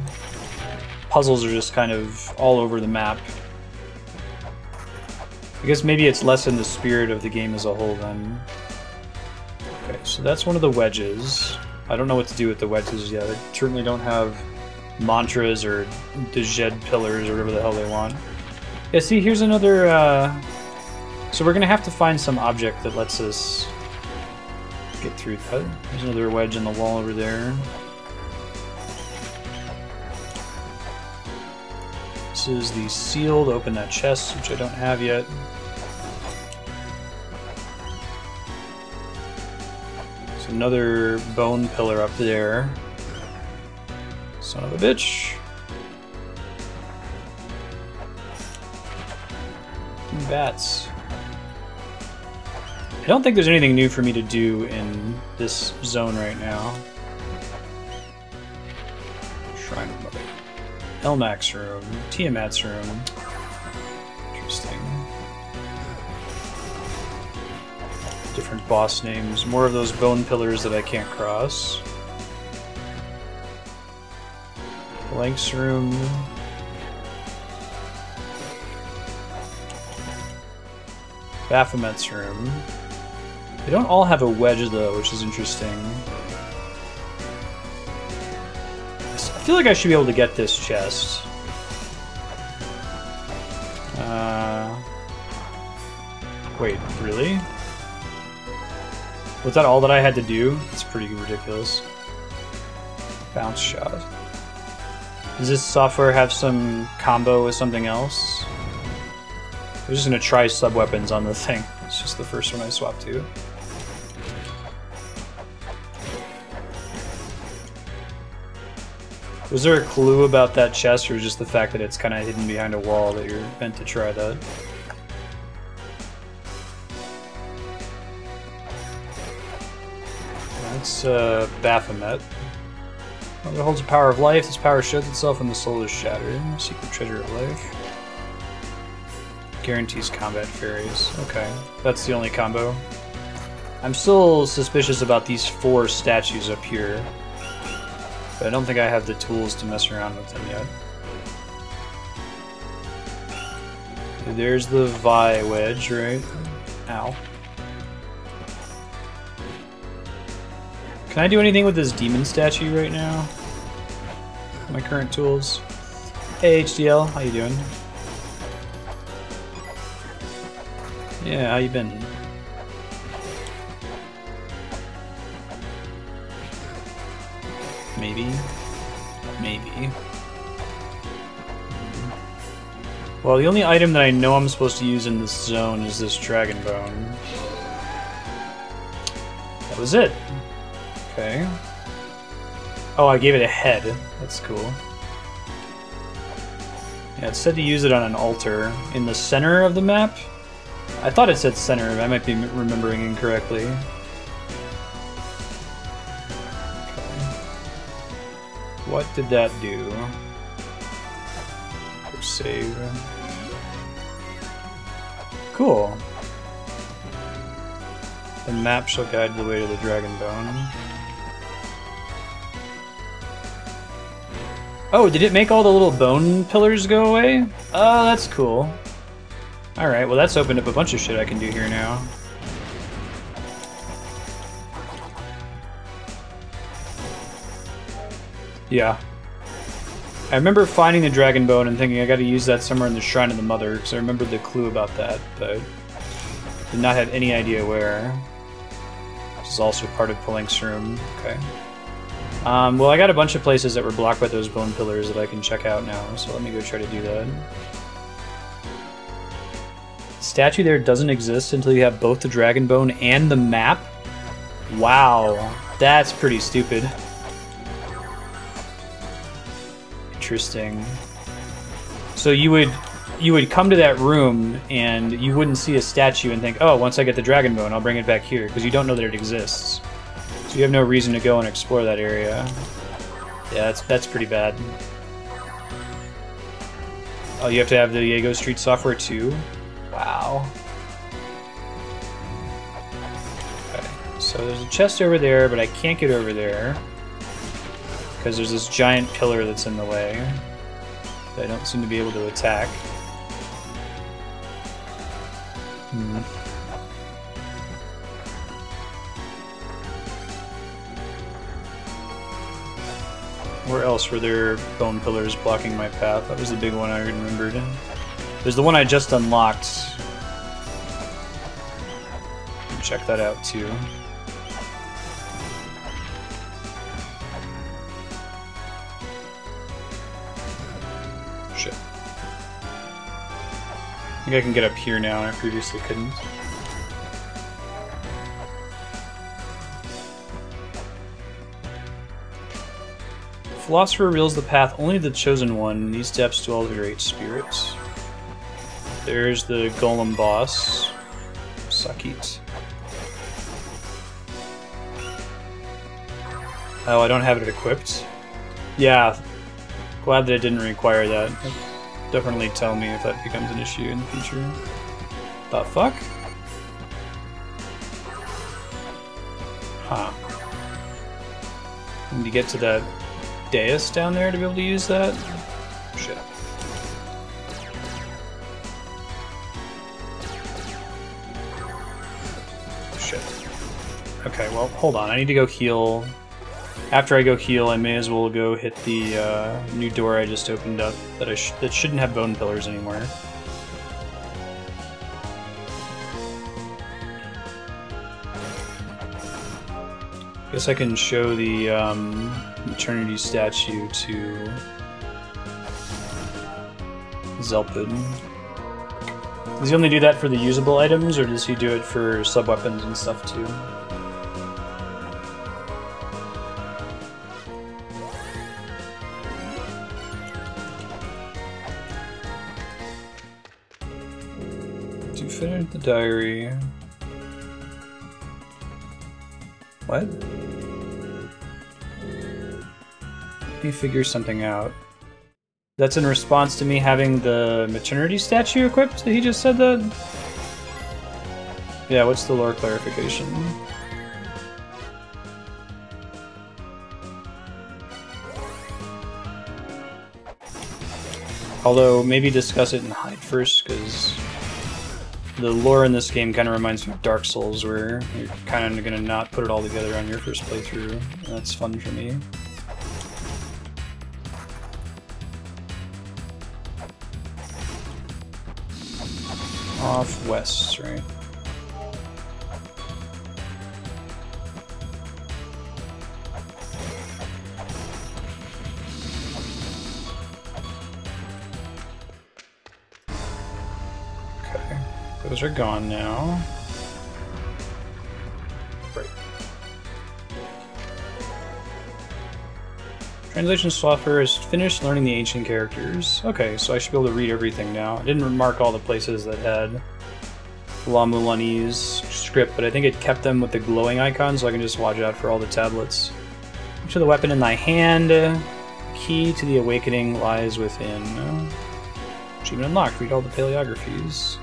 Puzzles are just kind of all over the map. I guess maybe it's less in the spirit of the game as a whole then. Okay, so that's one of the wedges. I don't know what to do with the wedges yet. I certainly don't have mantras or Djed pillars or whatever the hell they want. Yeah, see, here's another... Uh... So we're going to have to find some object that lets us get through that. There's another wedge in the wall over there. This is the sealed open that chest, which I don't have yet. Another bone pillar up there. Son of a bitch. Bats. I don't think there's anything new for me to do in this zone right now. Shrine of Mother. Ellmac's room. Tiamat's room. Boss names. More of those bone pillars that I can't cross. Blank's room. Baphomet's room. They don't all have a wedge though, which is interesting. I feel like I should be able to get this chest. Uh, wait, really? Was that all that I had to do? It's pretty ridiculous. Bounce shot. Does this software have some combo with something else? I'm just gonna try sub weapons on the thing. It's just the first one I swapped to. Was there a clue about that chest, or just the fact that it's kind of hidden behind a wall that you're meant to try that? Uh, Baphomet. It holds the power of life. This power shows itself when the soul is shattered. Secret treasure of life. Guarantees combat fairies. Okay, that's the only combo. I'm still suspicious about these four statues up here. But I don't think I have the tools to mess around with them yet. There's the Viy wedge, right? Ow. Can I do anything with this demon statue right now? My current tools. Hey HDL, how you doing? Yeah, how you been? Maybe. Maybe. Well, the only item that I know I'm supposed to use in this zone is this Dragon Bone. That was it. Okay. Oh, I gave it a head. That's cool. Yeah, it said to use it on an altar in the center of the map. I thought it said center, I might be remembering incorrectly. What did that do? Save. Cool. The map shall guide the way to the Dragon Bone. Oh, did it make all the little bone pillars go away? Oh, that's cool. Alright, well that's opened up a bunch of shit I can do here now. Yeah. I remember finding the Dragon Bone and thinking I gotta use that somewhere in the Shrine of the Mother, because I remembered the clue about that, but did not have any idea where. This is also part of Pullink's room. Okay. Um, well, I got a bunch of places that were blocked by those bone pillars that I can check out now, so let me go try to do that. Statue there doesn't exist until you have both the Dragon Bone and the map? Wow. That's pretty stupid. Interesting. So you would you would come to that room and you wouldn't see a statue and think, oh, once I get the dragon bone, I'll bring it back here, because you don't know that it exists. So you have no reason to go and explore that area. Yeah, that's, that's pretty bad. Oh, you have to have the Yago Street software too? Wow. Okay, so there's a chest over there, but I can't get over there. Because there's this giant pillar that's in the way. That I don't seem to be able to attack. Hmm. Where else were there bone pillars blocking my path? That was the big one I remembered. There's the one I just unlocked. Check that out too. Shit. I think I can get up here now, I previously couldn't. Philosopher reveals the path only the chosen one. In these depths dwell the great spirits. There's the golem boss. Sakit. Oh, I don't have it equipped? Yeah. Glad that it didn't require that definitely tell me if that becomes an issue in the future. The fuck? Huh. Need to get to that dais down there to be able to use that? Shit. Shit. Okay, well, hold on. I need to go heal after I go heal, I may as well go hit the uh, new door I just opened up that I sh that shouldn't have bone pillars anymore. I Guess I can show the um, maternity statue to Xelpud. Does he only do that for the usable items, or does he do it for sub-weapons and stuff too? Do you finish the diary. What? Me figure something out. That's in response to me having the maternity statue equipped he just said that? Yeah, what's the lore clarification? Although, maybe discuss it in hide first, because the lore in this game kind of reminds me of Dark Souls, where you're kind of going to not put it all together on your first playthrough. That's fun for me. Off west, right? Those are gone now. Translation software is finished learning the ancient characters. Okay, so I should be able to read everything now. I didn't mark all the places that had La Mulanese script, but I think it kept them with the glowing icon, so I can just watch out for all the tablets. To the weapon in thy hand. Key to the awakening lies within. Achievement unlocked. Read all the paleographies.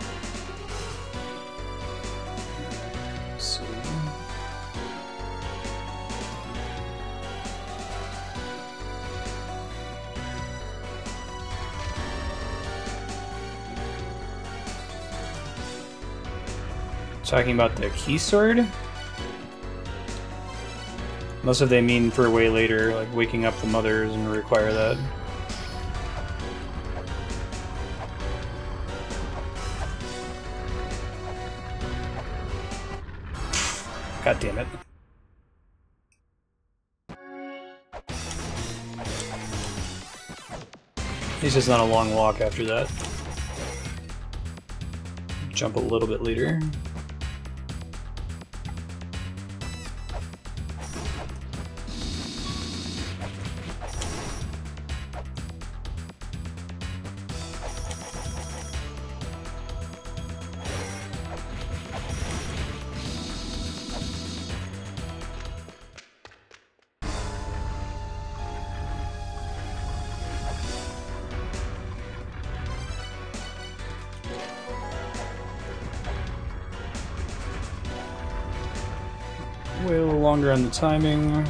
Talking about the key sword? Unless if they mean for way later, like waking up the mothers and require that. God damn it. Least it's not a long walk after that. Jump a little bit later. On the timing.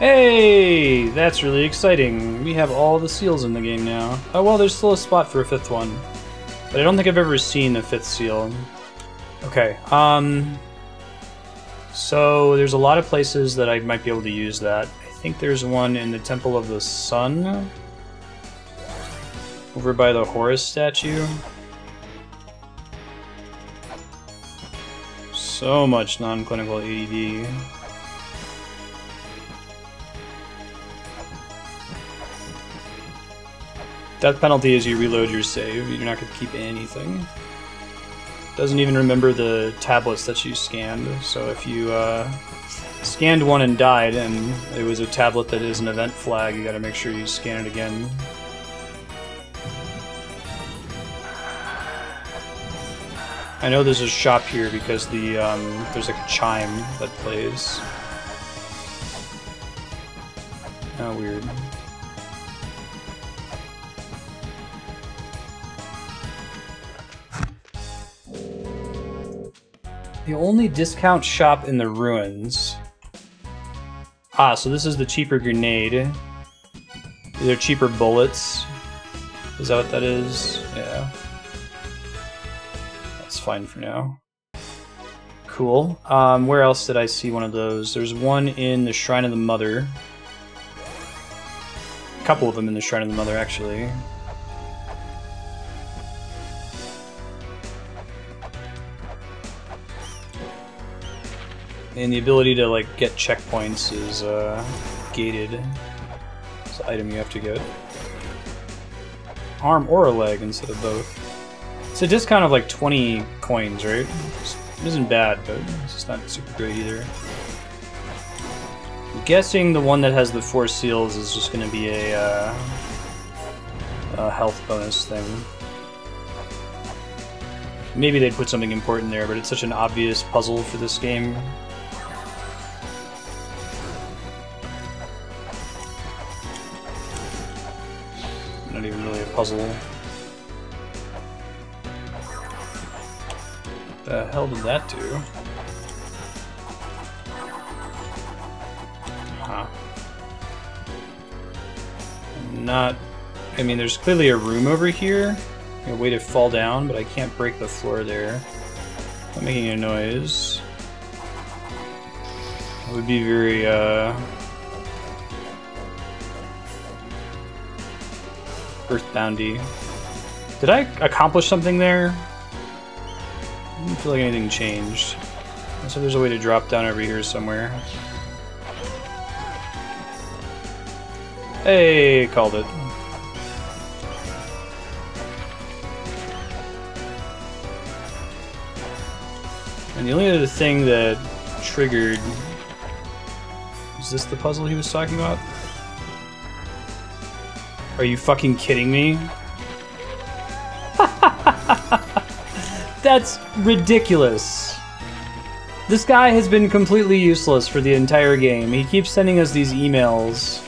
Hey, that's really exciting. We have all the seals in the game now. Oh well, there's still a spot for a fifth one. But I don't think I've ever seen a fifth seal. Okay, um... So there's a lot of places that I might be able to use that. I think there's one in the Temple of the Sun. Over by the Horus statue. So much non-clinical AED. Death penalty is you reload your save. You're not going to keep anything. Doesn't even remember the tablets that you scanned. So if you uh, scanned one and died, and it was a tablet that is an event flag, you got to make sure you scan it again. I know there's a shop here because the um, there's like a chime that plays. Oh, weird. The only discount shop in the ruins. Ah, so this is the cheaper grenade. These are cheaper bullets. Is that what that is? Yeah. That's fine for now. Cool. Um, where else did I see one of those? There's one in the Shrine of the Mother. A couple of them in the Shrine of the Mother, actually. And the ability to like get checkpoints is uh, gated. It's an item you have to get. Arm or a leg instead of both. It's a discount of like 20 coins, right? It isn't bad, but it's just not super great either. I'm guessing the one that has the four seals is just going to be a, uh, a health bonus thing. Maybe they'd put something important there, but it's such an obvious puzzle for this game. Puzzle. The hell did that do? Huh. Not... I mean, there's clearly a room over here. A way to fall down, but I can't break the floor there. Not making a noise. It would be very, uh... Earthboundy. Did I accomplish something there? I don't feel like anything changed. So there's a way to drop down over here somewhere. Hey, called it. And the only other thing that triggered... Is this the puzzle he was talking about? Are you fucking kidding me? That's ridiculous. This guy has been completely useless for the entire game. He keeps sending us these emails.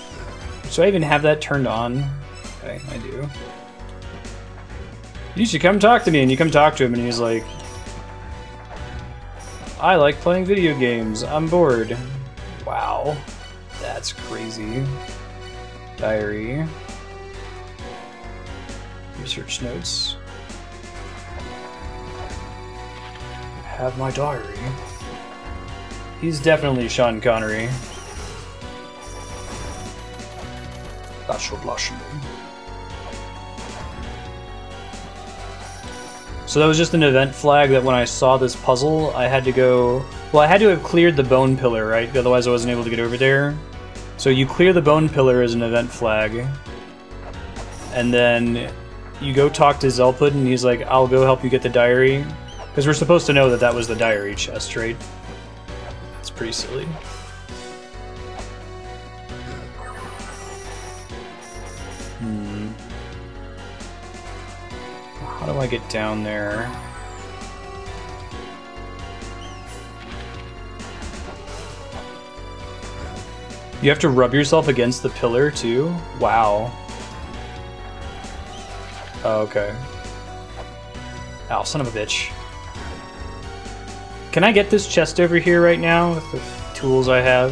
So I even have that turned on? Okay, I do. You should come talk to me, and you come talk to him, and he's like, I like playing video games. I'm bored. Wow. That's crazy. Diary. Research notes. Have my diary. He's definitely Sean Connery. Should last. So that was just an event flag that when I saw this puzzle, I had to go... Well, I had to have cleared the bone pillar, right? Otherwise I wasn't able to get over there. So you clear the bone pillar as an event flag. And then you go talk to Xelpud, and he's like, I'll go help you get the diary. Because we're supposed to know that that was the diary chest, right? It's pretty silly. Hmm. How do I get down there? You have to rub yourself against the pillar too? Wow. Oh, okay. Ow, son of a bitch. Can I get this chest over here right now with the tools I have?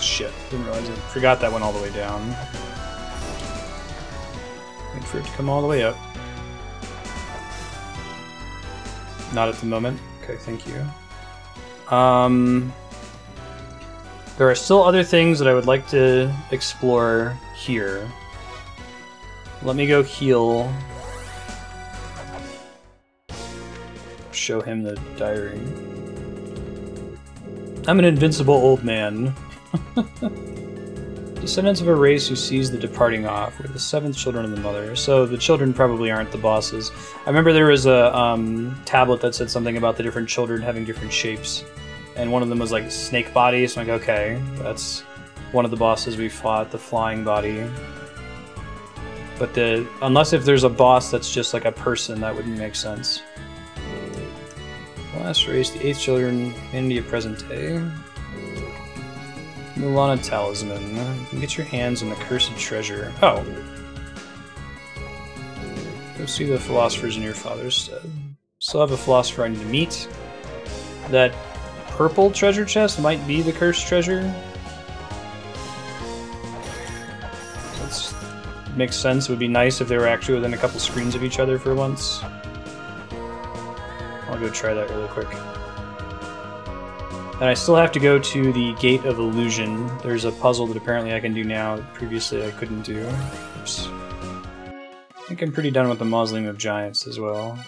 Shit, didn't realize it. Forgot that went all the way down. Wait for it to come all the way up. Not at the moment. Okay, thank you. Um, there are still other things that I would like to explore here. Let me go heal. Show him the diary. I'm an invincible old man. Descendants of a race who sees the departing off. We're the seventh children of the mother. So the children probably aren't the bosses. I remember there was a um, tablet that said something about the different children having different shapes. And one of them was like snake body, so I'm like, okay, that's one of the bosses we fought, the flying body. But the unless if there's a boss that's just like a person, that wouldn't make sense. Last race, the eighth children, of present day. Mulana Talisman. You get your hands on the cursed treasure. Oh. Go see the philosophers in your father's stead. Still have a philosopher I need to meet. That purple treasure chest might be the cursed treasure. Makes sense. It would be nice if they were actually within a couple screens of each other for once. I'll go try that really quick. And I still have to go to the Gate of Illusion. There's a puzzle that apparently I can do now previously I couldn't do. Oops. I think I'm pretty done with the Mausoleum of Giants as well.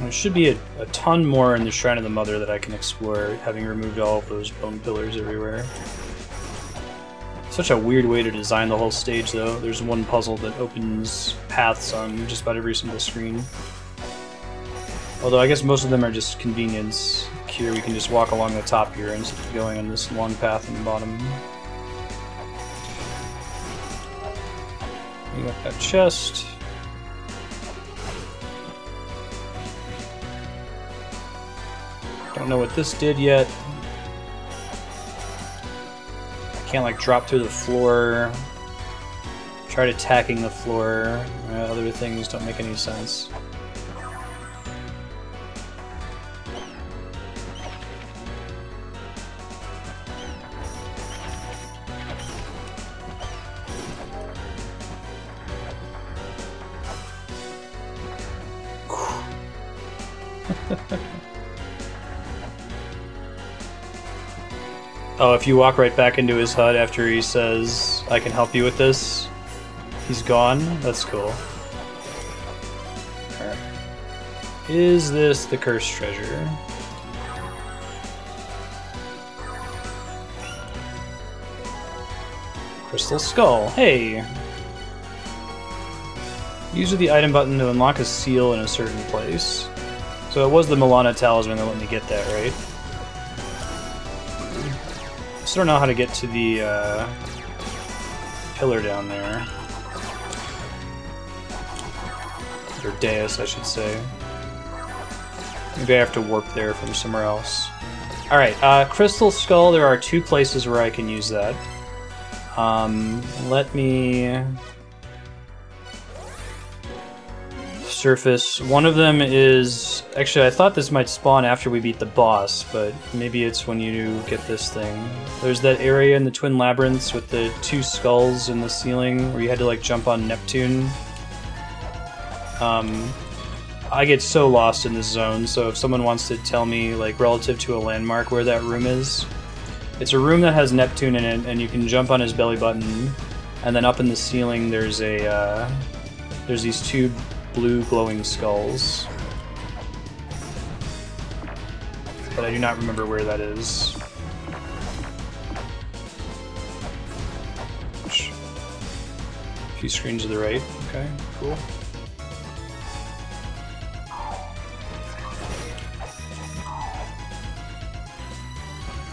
There should be a, a, ton more in the Shrine of the Mother that I can explore, having removed all of those bone pillars everywhere. Such a weird way to design the whole stage, though. There's one puzzle that opens paths on just about every single screen. Although I guess most of them are just convenience. Here we can just walk along the top here instead of going on this long path on the bottom. We got that chest. I don't know what this did yet. I can't like drop through the floor. Tried attacking the floor. Uh, other things don't make any sense. Oh, if you walk right back into his hut after he says, I can help you with this, he's gone? That's cool. Is this the cursed treasure? Crystal Skull. Hey! Use the item button to unlock a seal in a certain place. So it was the Mulana Talisman that let me get that, right? Still don't know how to get to the uh, pillar down there. Or dais, I should say. Maybe I have to warp there from somewhere else. Alright, uh, Crystal Skull, there are two places where I can use that. Um, let me surface. One of them is... Actually, I thought this might spawn after we beat the boss, but maybe it's when you get this thing. There's that area in the Twin Labyrinths with the two skulls in the ceiling where you had to, like, jump on Neptune. Um, I get so lost in this zone, so if someone wants to tell me, like, relative to a landmark where that room is, it's a room that has Neptune in it, and you can jump on his belly button, and then up in the ceiling there's a, uh, there's these two blue glowing skulls. But I do not remember where that is. A few screens to the right. Okay, cool.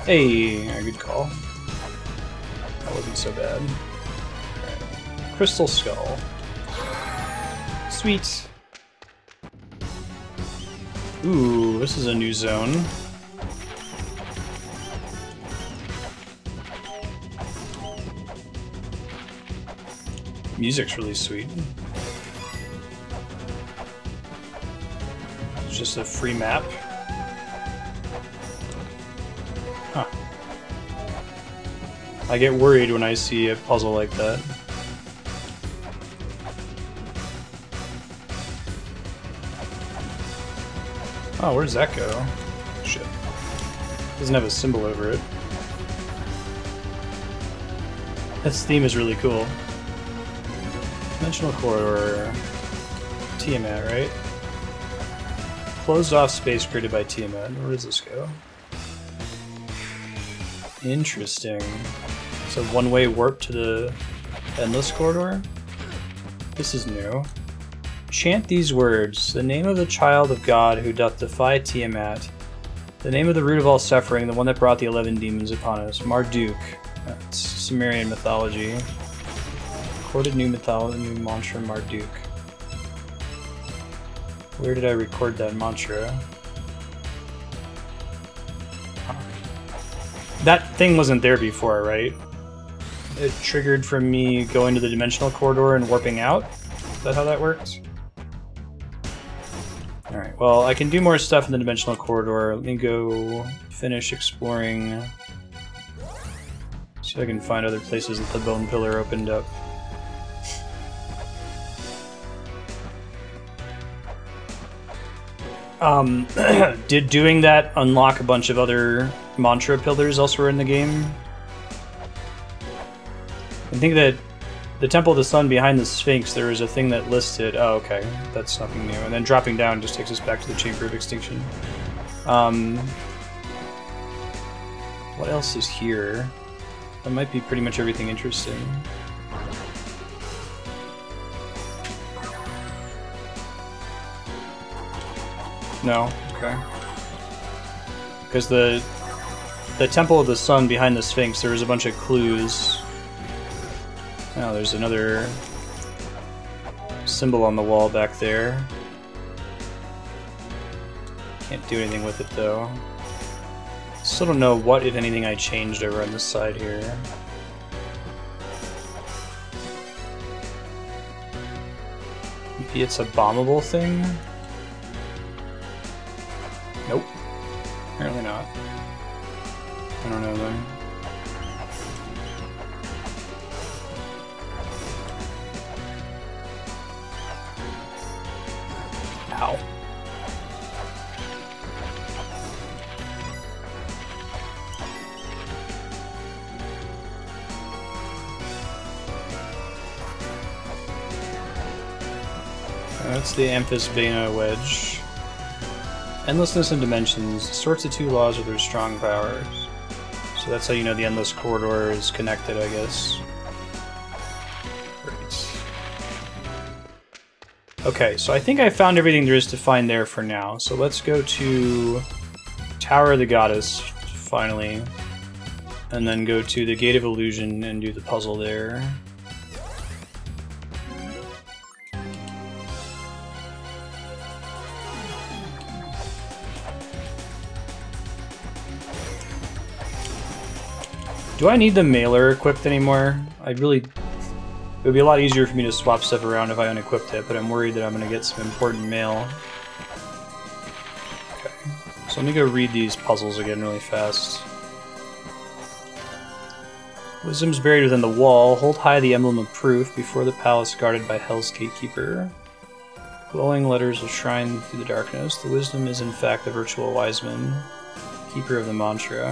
Hey, good call. That wasn't so bad. Crystal Skull Sweet. Ooh, this is a new zone. Music's really sweet. It's just a free map. Huh. I get worried when I see a puzzle like that. Oh, where does that go? Shit. Doesn't have a symbol over it. This theme is really cool. Dimensional corridor. Tiamat, right? Closed off space created by Tiamat. Where does this go? Interesting. It's a one-way warp to the Endless Corridor? This is new. Chant these words, the name of the child of God who doth defy Tiamat, the name of the root of all suffering, the one that brought the eleven demons upon us, Marduk. That's Sumerian mythology. Recorded new mythology, new mantra, Marduk. Where did I record that mantra? That thing wasn't there before, right? It triggered from me going to the dimensional corridor and warping out? Is that how that works? Well, I can do more stuff in the dimensional corridor. Let me go finish exploring. See if I can find other places that the bone pillar opened up. Um, did doing that unlock a bunch of other mantra pillars elsewhere in the game? I think that the Temple of the Sun behind the Sphinx, there is a thing that listed. Oh, okay, that's nothing new. And then dropping down just takes us back to the Chamber of Extinction. Um, what else is here? That might be pretty much everything interesting. No, okay. Because the the Temple of the Sun behind the Sphinx, there was a bunch of clues. Oh, there's another symbol on the wall back there. Can't do anything with it though. Still don't know what, if anything, I changed over on this side here. Maybe it's a bombable thing? Nope. Apparently not. I don't know then. That's the Amphisbaena wedge. Endlessness and dimensions, sorts of two laws with their strong powers. So that's how you know the endless corridor is connected, I guess. Okay, so I think I found everything there is to find there for now. So let's go to Tower of the Goddess, finally. And then go to the Gate of Illusion and do the puzzle there. Do I need the mailer equipped anymore? I really... It would be a lot easier for me to swap stuff around if I unequipped it, but I'm worried that I'm going to get some important mail. Okay. So let me go read these puzzles again really fast. Wisdom's buried within the wall. Hold high the emblem of proof before the palace guarded by Hell's gatekeeper. Glowing letters will shine through the darkness. The wisdom is in fact the virtual wise man, keeper of the mantra.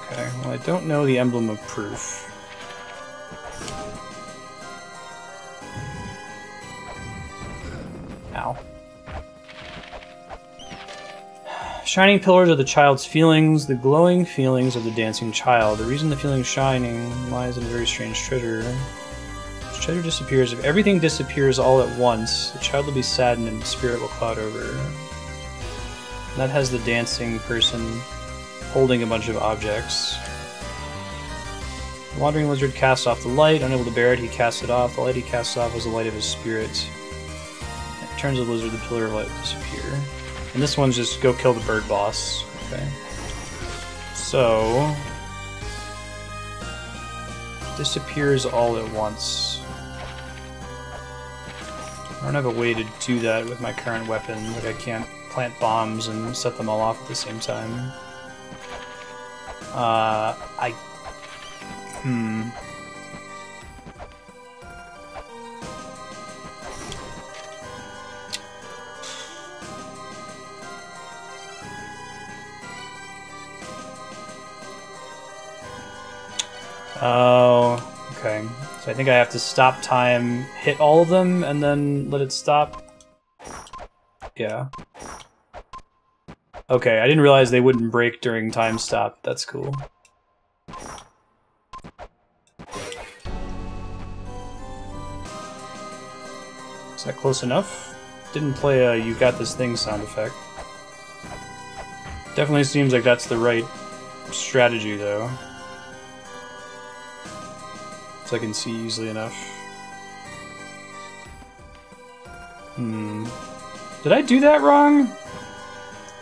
Okay, well I don't know the emblem of proof. Ow. Shining pillars are the child's feelings, the glowing feelings of the dancing child. The reason the feeling shining lies in a very strange treasure. This treasure disappears. If everything disappears all at once, the child will be saddened and the spirit will cloud over. That has the dancing person holding a bunch of objects. The Wandering lizard casts off the light. Unable to bear it, he casts it off. The light he casts off is the light of his spirit. Turns the lizard, the pillar of light disappear. And this one's just go kill the bird boss. Okay. So... Disappears all at once. I don't have a way to do that with my current weapon. Like, I can't plant bombs and set them all off at the same time. Uh, I... Hmm... Oh, okay. So I think I have to stop time, hit all of them, and then let it stop. Yeah. Okay, I didn't realize they wouldn't break during time stop. That's cool. Is that close enough? Didn't play a you got this thing sound effect. Definitely seems like that's the right strategy, though. So I can see easily enough. Hmm. Did I do that wrong?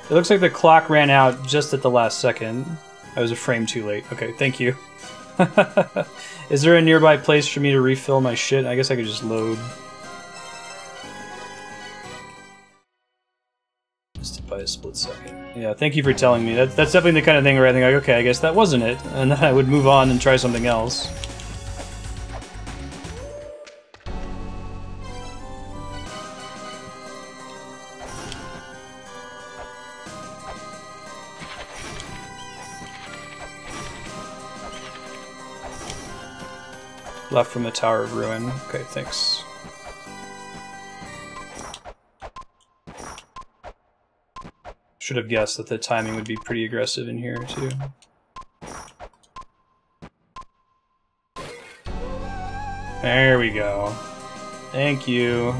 It looks like the clock ran out just at the last second. I was a frame too late. Okay, thank you. Is there a nearby place for me to refill my shit? I guess I could just load. Just by a split second. Yeah, thank you for telling me. That, that's definitely the kind of thing where I think, like, okay, I guess that wasn't it. And then I would move on and try something else. Left from the Tower of Ruin. Okay, thanks. Should have guessed that the timing would be pretty aggressive in here, too. There we go. Thank you.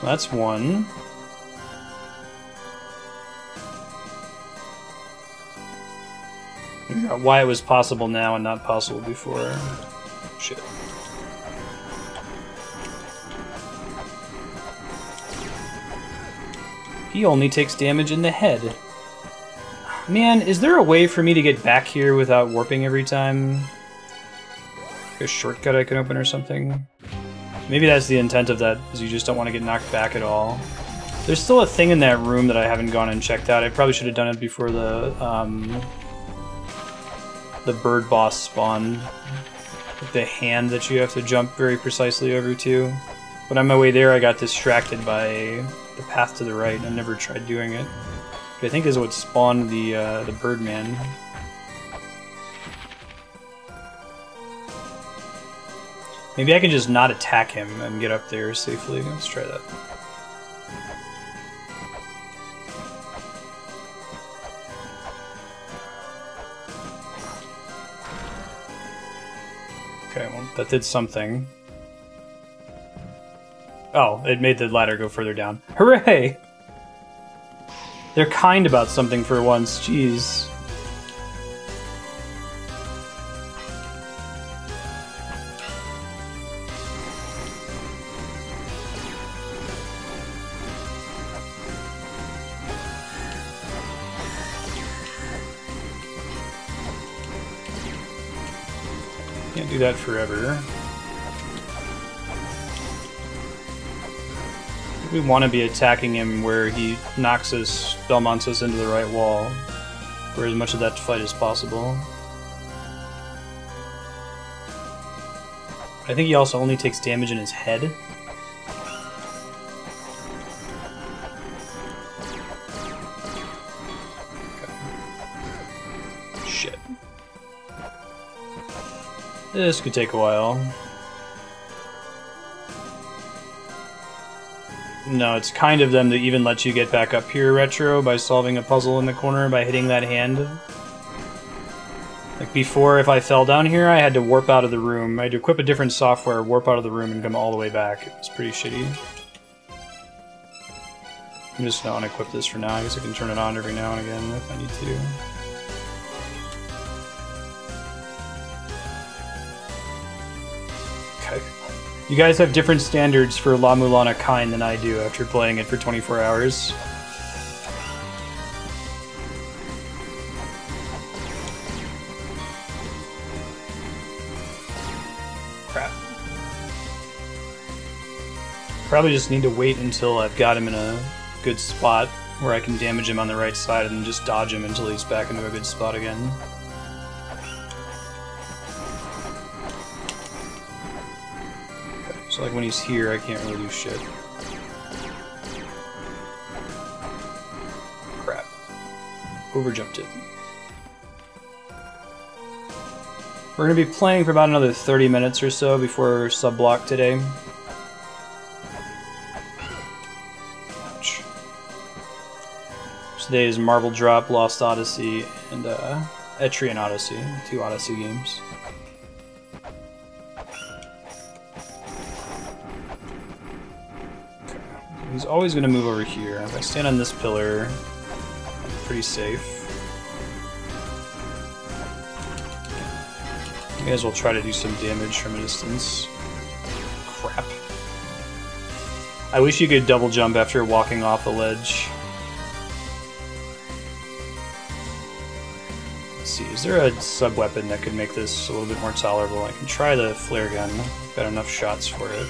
So that's one. Figure out why it was possible now and not possible before. Shit. He only takes damage in the head. Man, is there a way for me to get back here without warping every time? a shortcut I can open or something? Maybe that's the intent of that, is you just don't want to get knocked back at all. There's still a thing in that room that I haven't gone and checked out. I probably should have done it before the, um, the bird boss spawn. the hand that you have to jump very precisely over to. But on my way there, I got distracted by the path to the right. I never tried doing it. I think is what spawned the uh, the Birdman. Maybe I can just not attack him and get up there safely. Let's try that. That did something. Oh, it made the ladder go further down. Hooray! They're kind about something for once, jeez. That forever. We want to be attacking him where he knocks us, Belmonts us into the right wall, for as much of that fight as possible. I think he also only takes damage in his head. This could take a while. No, it's kind of them to even let you get back up here, Retro, by solving a puzzle in the corner by hitting that hand. Like before, if I fell down here, I had to warp out of the room. I had to equip a different software, warp out of the room, and come all the way back. It was pretty shitty. I'm just gonna unequip this for now. I guess I can turn it on every now and again if I need to. You guys have different standards for La Mulana Kind than I do after playing it for 24 hours. Crap. Probably just need to wait until I've got him in a good spot where I can damage him on the right side and just dodge him until he's back into a good spot again. So like when he's here, I can't really do shit. Crap. Overjumped it. We're going to be playing for about another 30 minutes or so before sub-block today. Ouch. Today is Marble Drop, Lost Odyssey, and uh, Etrian Odyssey, two Odyssey games. He's always going to move over here. If I stand on this pillar, pretty safe. May as well try to do some damage from a distance. Crap. I wish you could double jump after walking off a ledge. Let's see, is there a sub-weapon that could make this a little bit more tolerable? I can try the flare gun. Got enough shots for it.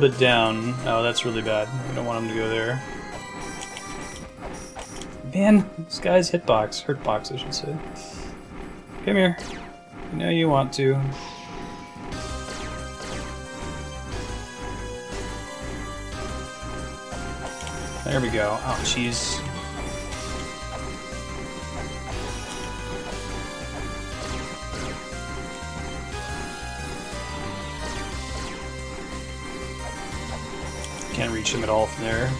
Bit down. Oh, that's really bad. I don't want him to go there. Man, this guy's hitbox. Hurtbox, I should say. Come here. You know you want to. There we go. Oh, jeez. Him at all from there.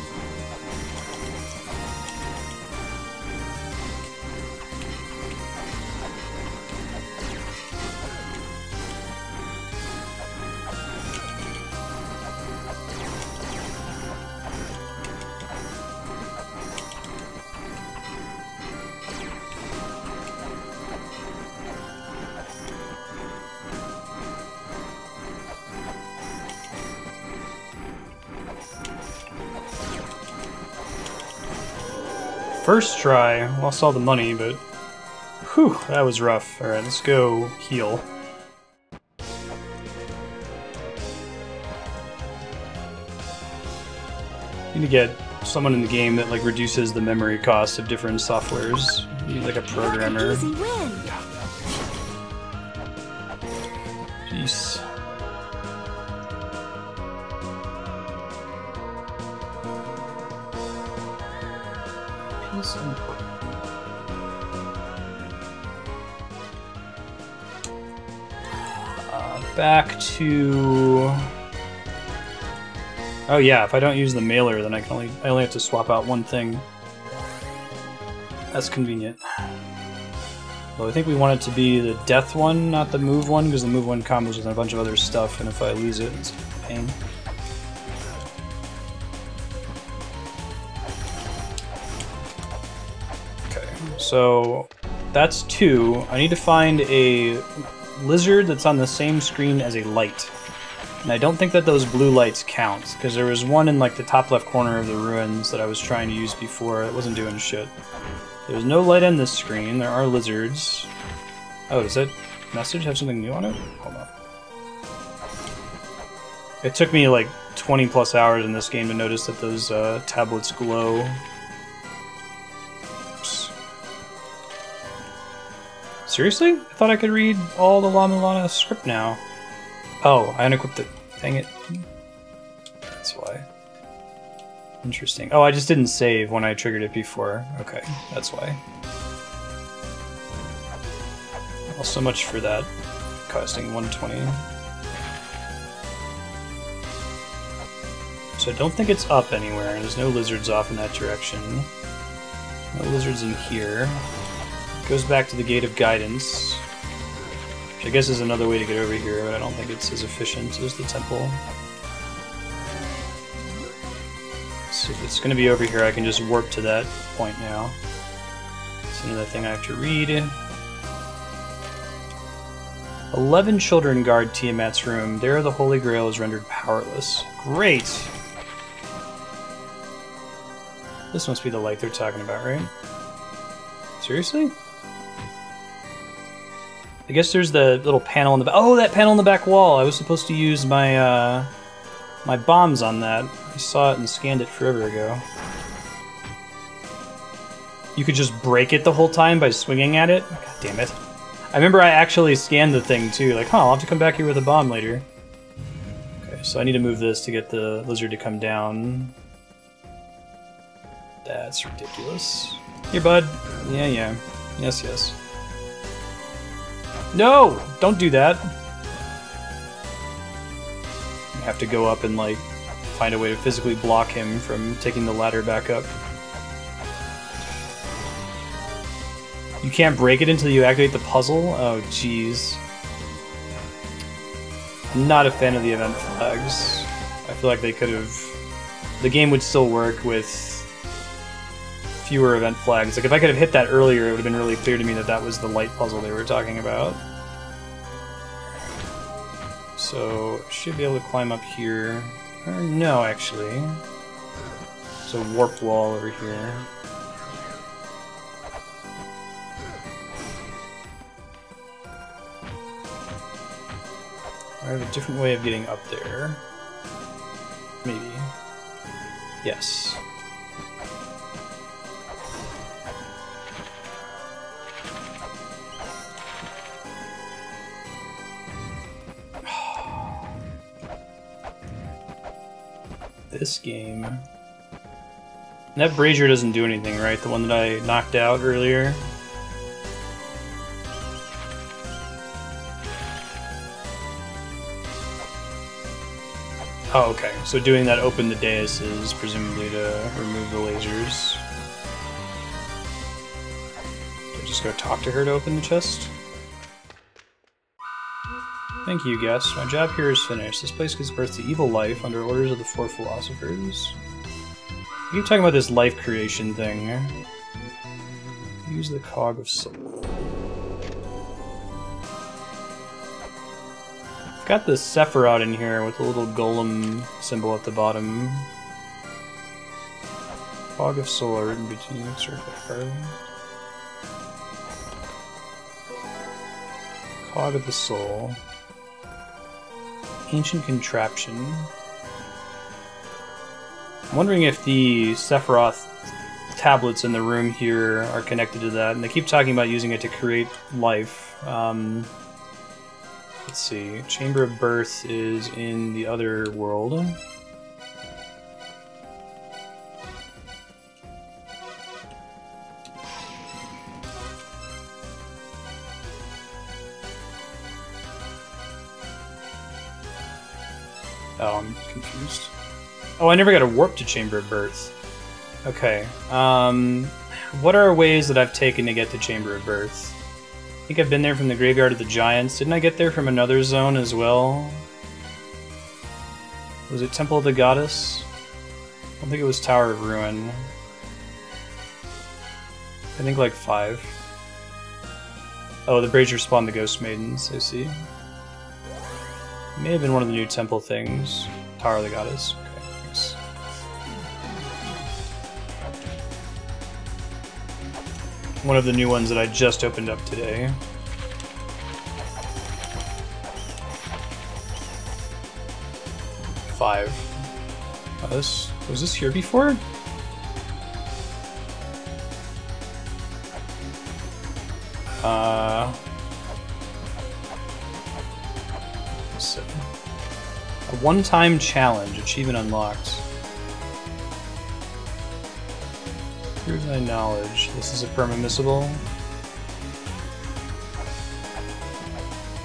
First try, lost all the money, but whew, that was rough. Alright, let's go heal. Need to get someone in the game that like reduces the memory cost of different softwares. Need like a programmer. To. Oh yeah, if I don't use the mailer, then I can only I only have to swap out one thing. That's convenient. Well, I think we want it to be the death one, not the move one, because the move one combos with a bunch of other stuff, and if I lose it, it's a pain. Okay, so that's two. I need to find a lizard that's on the same screen as a light. And I don't think that those blue lights count, because there was one in like the top left corner of the ruins that I was trying to use before. It wasn't doing shit. There's no light on this screen. There are lizards. Oh, does that message have something new on it? Hold on. It took me like 20 plus hours in this game to notice that those uh, tablets glow. Seriously? I thought I could read all the La Mulana script now. Oh, I unequipped it. Dang it. That's why. Interesting. Oh, I just didn't save when I triggered it before. Okay, that's why. Well, so much for that. Costing 120. So I don't think it's up anywhere. There's no lizards off in that direction. No lizards in here. Goes back to the Gate of Guidance. Which I guess is another way to get over here, but I don't think it's as efficient as the temple. So if it's going to be over here, I can just warp to that point now. It's another thing I have to read. Eleven children guard Tiamat's room. There the Holy Grail is rendered powerless. Great! This must be the light they're talking about, right? Seriously? I guess there's the little panel in the back. Oh, that panel in the back wall! I was supposed to use my, uh, my bombs on that. I saw it and scanned it forever ago. You could just break it the whole time by swinging at it? God damn it. I remember I actually scanned the thing too, like, huh, I'll have to come back here with a bomb later. Okay, so I need to move this to get the lizard to come down. That's ridiculous. Here, bud. Yeah, yeah. Yes, yes. No! Don't do that! You have to go up and, like, find a way to physically block him from taking the ladder back up. You can't break it until you activate the puzzle? Oh, jeez. I'm not a fan of the event flags. I feel like they could have... The game would still work with fewer event flags. Like, if I could have hit that earlier, it would have been really clear to me that that was the light puzzle they were talking about. So, should be able to climb up here. Or no, actually. A warp wall over here. I have a different way of getting up there. Maybe. Yes. This game. That Brazier doesn't do anything, right? The one that I knocked out earlier? Oh, okay. So doing that open the dais is presumably to remove the lasers. Do I just go talk to her to open the chest? Thank you, guest. My job here is finished. This place gives birth to evil life under orders of the four philosophers. You keep talking about this life creation thing. Here? Use the cog of soul. I've got the Sephiroth in here with a little golem symbol at the bottom. Cog of soul written between the circle card. Cog of the soul. Ancient contraption. I'm wondering if the Sephiroth tablets in the room here are connected to that, and they keep talking about using it to create life. Um, let's see. Chamber of Birth is in the other world. Confused. Oh, I never got a warp to Chamber of Birth. Okay. Um, what are ways that I've taken to get to Chamber of Birth? I think I've been there from the Graveyard of the Giants. Didn't I get there from another zone as well? Was it Temple of the Goddess? I don't think it was Tower of Ruin. I think like five. Oh, the Brazier spawned the Ghost Maidens, I see. May have been one of the new temple things. Tower of the Goddess. One of the new ones that I just opened up today. Five. Oh, this, was this here before? Uh... So. A one-time challenge. Achievement unlocked. Prove thy knowledge. This is a permissible.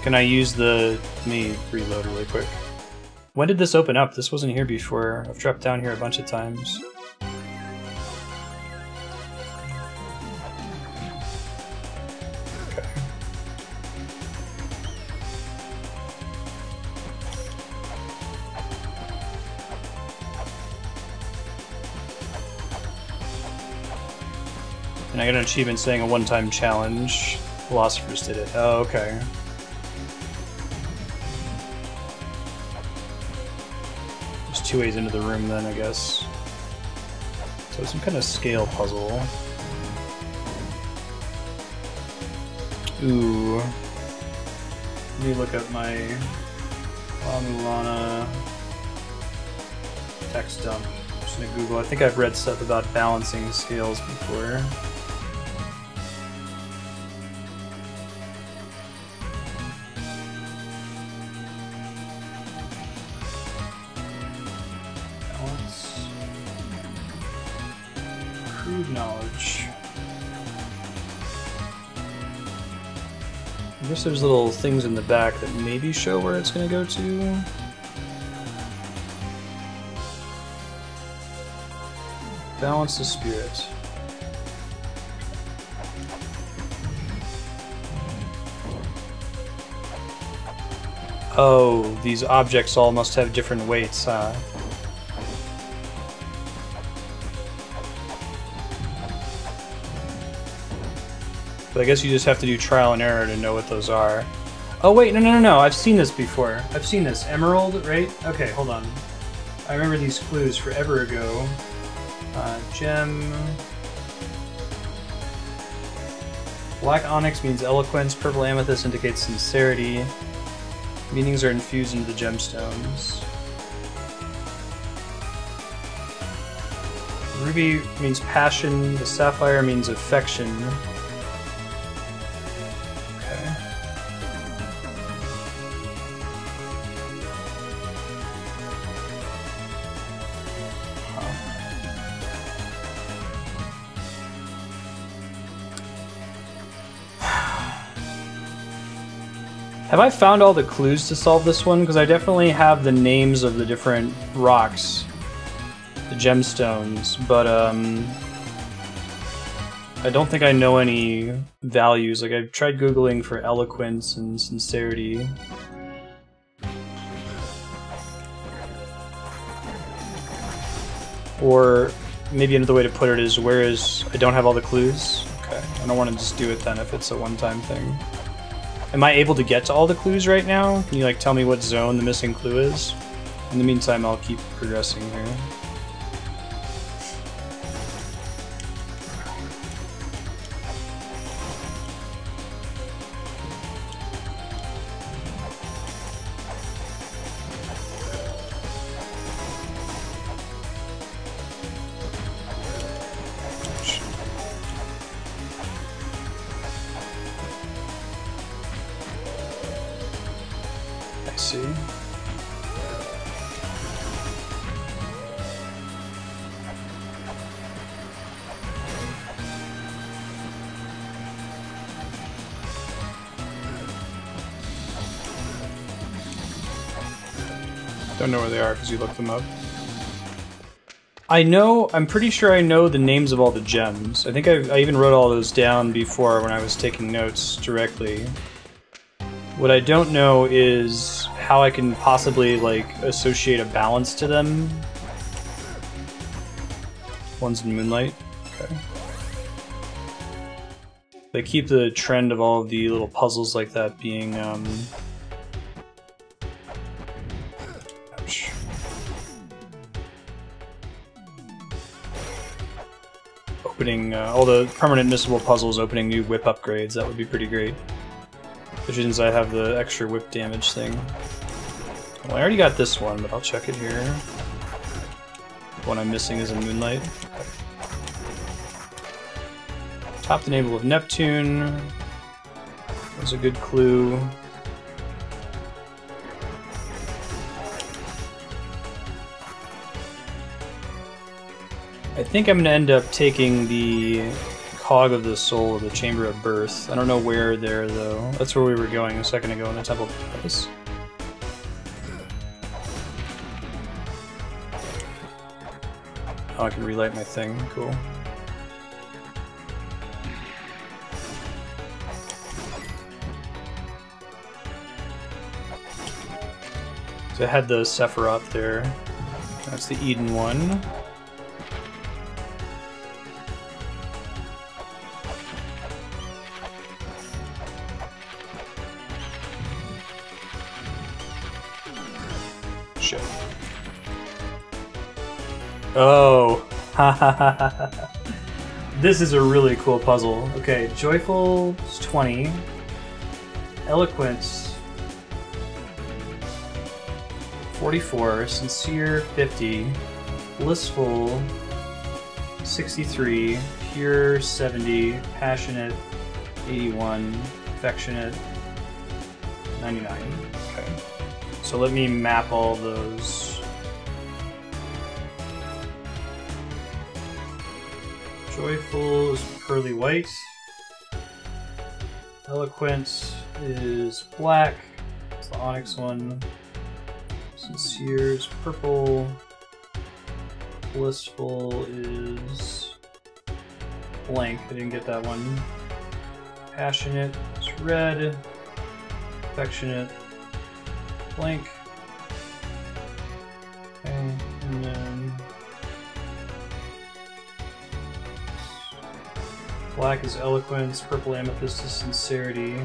Can I use the... Let me reload really quick. When did this open up? This wasn't here before. I've dropped down here a bunch of times. I an achievement saying a one-time challenge. Philosophers did it. Oh, okay. There's two ways into the room then, I guess. So some kind of scale puzzle. Ooh. Let me look up my La text dump. I'm just gonna Google. I think I've read stuff about balancing scales before. There's little things in the back that maybe show where it's going to go to. Balance the spirit. Oh, these objects all must have different weights, huh? But I guess you just have to do trial and error to know what those are. Oh wait, no, no, no, no, I've seen this before. I've seen this. Emerald, right? Okay, hold on. I remember these clues forever ago. Uh, gem... Black onyx means eloquence, purple amethyst indicates sincerity. Meanings are infused into the gemstones. Ruby means passion, the sapphire means affection. Have I found all the clues to solve this one? Because I definitely have the names of the different rocks, the gemstones, but um, I don't think I know any values. Like I've tried googling for eloquence and sincerity. Or maybe another way to put it is where is I don't have all the clues. Okay, I don't want to just do it then if it's a one-time thing. Am I able to get to all the clues right now? Can you like tell me what zone the missing clue is? In the meantime, I'll keep progressing here. Because you looked them up. I know, I'm pretty sure I know the names of all the gems. I think I, I even wrote all those down before when I was taking notes directly. What I don't know is how I can possibly, like, associate a balance to them. One's in Moonlight. Okay. They keep the trend of all of the little puzzles like that being, um, opening uh, all the permanent missable puzzles, opening new whip upgrades. That would be pretty great. Which means I have the extra whip damage thing. Well, I already got this one, but I'll check it here. The one I'm missing is a Moonlight. Top the navel of Neptune. Was a good clue. I think I'm gonna end up taking the Cog of the Soul, the Chamber of Birth. I don't know where there though. That's where we were going a second ago in the Temple of Purpose. Oh, I can relight my thing. Cool. So I had the Sephiroth there. That's the Eden one. Oh. this is a really cool puzzle. Okay, Joyful is 20. Eloquence 44, Sincere 50, Blissful 63, Pure 70, Passionate 81, Affectionate 99. Okay. So let me map all those. Joyful is pearly white. Eloquent is black. It's the onyx one. Sincere is purple. Blissful is blank. I didn't get that one. Passionate is red. Affectionate, blank. Black is eloquence. Purple amethyst is sincerity.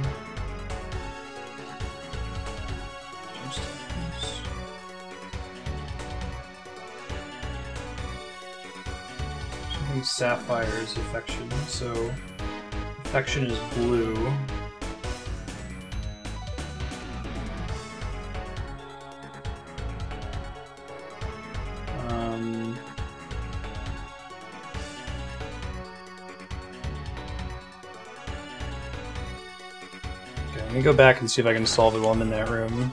sapphire is affection, so affection is blue. Go back and see if I can solve it while I'm in that room.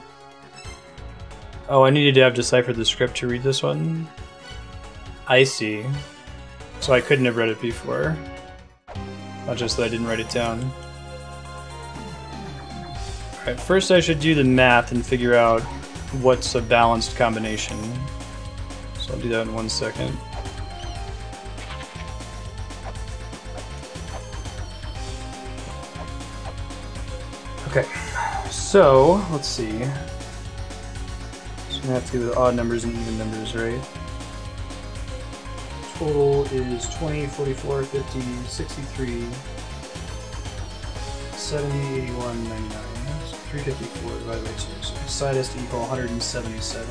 Oh, I needed to have deciphered the script to read this one? I see. So I couldn't have read it before. Not just that I didn't write it down. Alright, first I should do the math and figure out what's a balanced combination. So I'll do that in one second. Okay, so let's see. So we have to do the odd numbers and even numbers, right? total is 20, 44, 50, 63, 70, 81, 99. So 354 divided by 2. So side has to equal 177.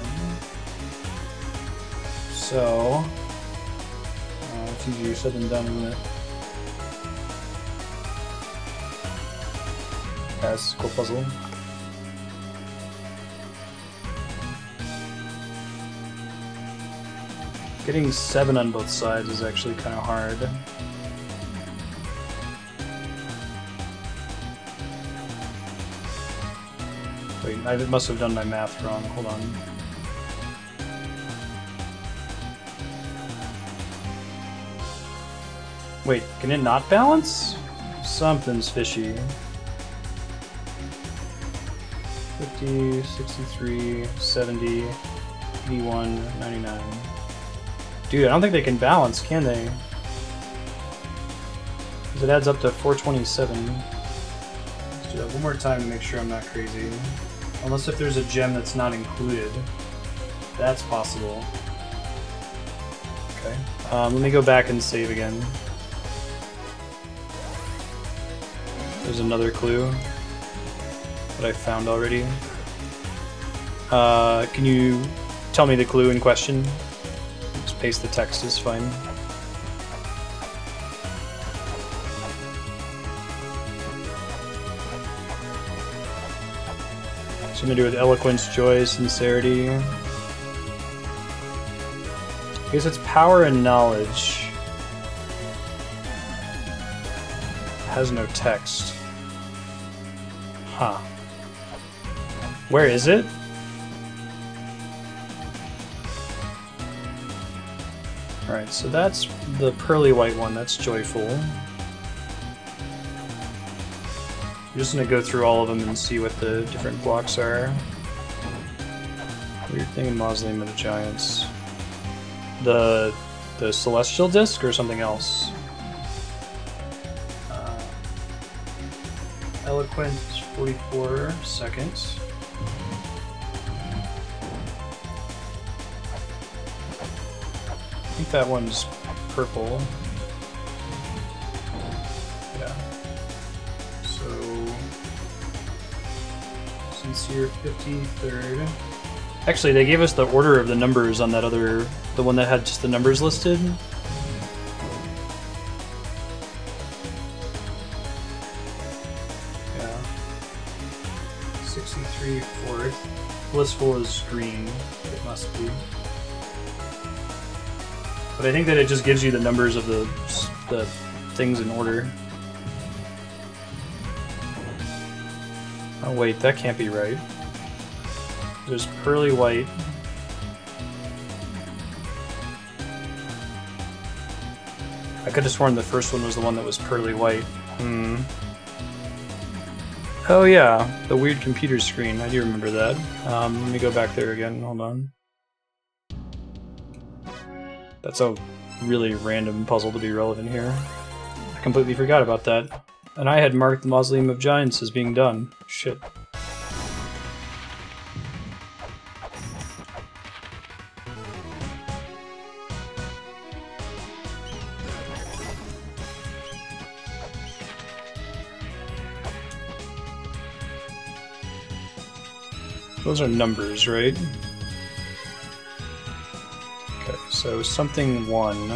So, uh, it's easier said than done, isn't it? That's a cool puzzle. Getting seven on both sides is actually kind of hard. Wait, I must have done my math wrong. Hold on. Wait, can it not balance? Something's fishy. 50, 63, 70, 81, 99. Dude, I don't think they can balance, can they? Because it adds up to 427. Let's do that one more time to make sure I'm not crazy. Unless if there's a gem that's not included. That's possible. Okay. Um, let me go back and save again. There's another clue that I found already. Uh, can you tell me the clue in question? Just paste the text is fine. Something gonna do with eloquence, joy, sincerity. I guess it's power and knowledge. It has no text. Where is it? Alright, so that's the pearly white one, that's joyful. I'm just gonna go through all of them and see what the different blocks are. Weird thing in Mausoleum of the Giants. The the celestial disc or something else? Uh, eloquent 44 seconds. Think that one's purple. Yeah. So sincere 53rd. Actually, they gave us the order of the numbers on that other, the one that had just the numbers listed. Yeah. 63 fourth. Blissful is green. It must be. But I think that it just gives you the numbers of the the things in order. Oh wait, that can't be right. There's pearly white. I could have sworn the first one was the one that was pearly white. Hmm. Oh yeah, the weird computer screen. I do remember that. Um, let me go back there again. Hold on. That's a really random puzzle to be relevant here. I completely forgot about that. And I had marked the Mausoleum of Giants as being done. Shit. Those are numbers, right? So something one.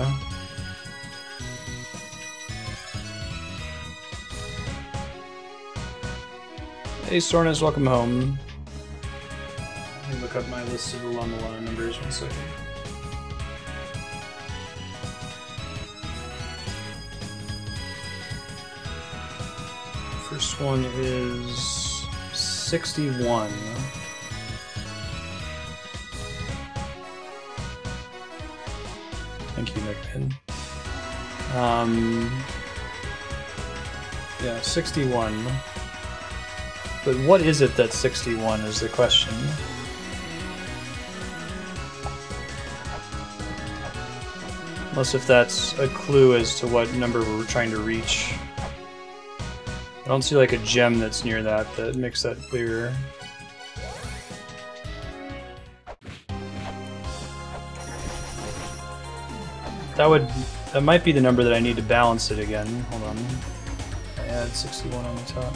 Hey Sornas, welcome home. Let me look up my list of the Lama numbers one second. First one is 61. Thank you, Nickman. Um, yeah, 61. But what is it that's 61 is the question. Unless if that's a clue as to what number we're trying to reach. I don't see like a gem that's near that that makes that clearer. That would... That might be the number that I need to balance it again. Hold on. I add 61 on the top.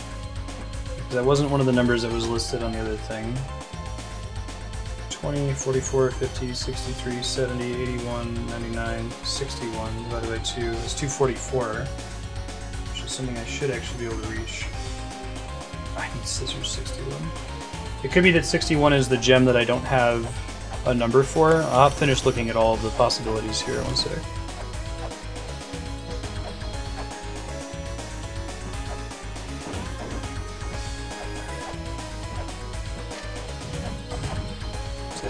That wasn't one of the numbers that was listed on the other thing. 20, 44, 50, 63, 70, 81, 99, 61 divided by 2 is 244. Which is something I should actually be able to reach. I need scissors 61. It could be that 61 is the gem that I don't have a number for. I'll finish looking at all of the possibilities here. One sec.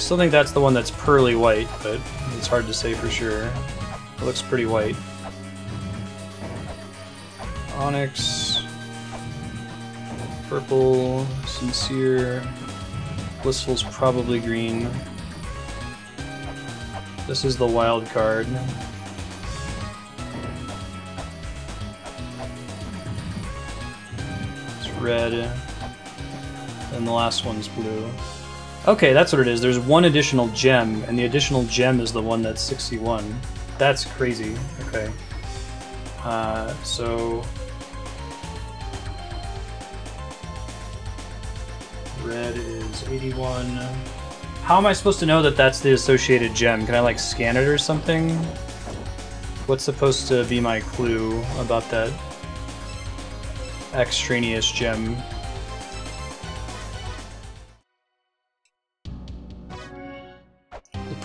Still think that's the one that's pearly white, but it's hard to say for sure. It looks pretty white. Onyx, purple, sincere, blissful's probably green. This is the wild card. It's red, and the last one's blue. Okay, that's what it is. There's one additional gem, and the additional gem is the one that's 61. That's crazy. Okay. Uh, so... Red is 81. How am I supposed to know that that's the associated gem? Can I, like, scan it or something? What's supposed to be my clue about that extraneous gem?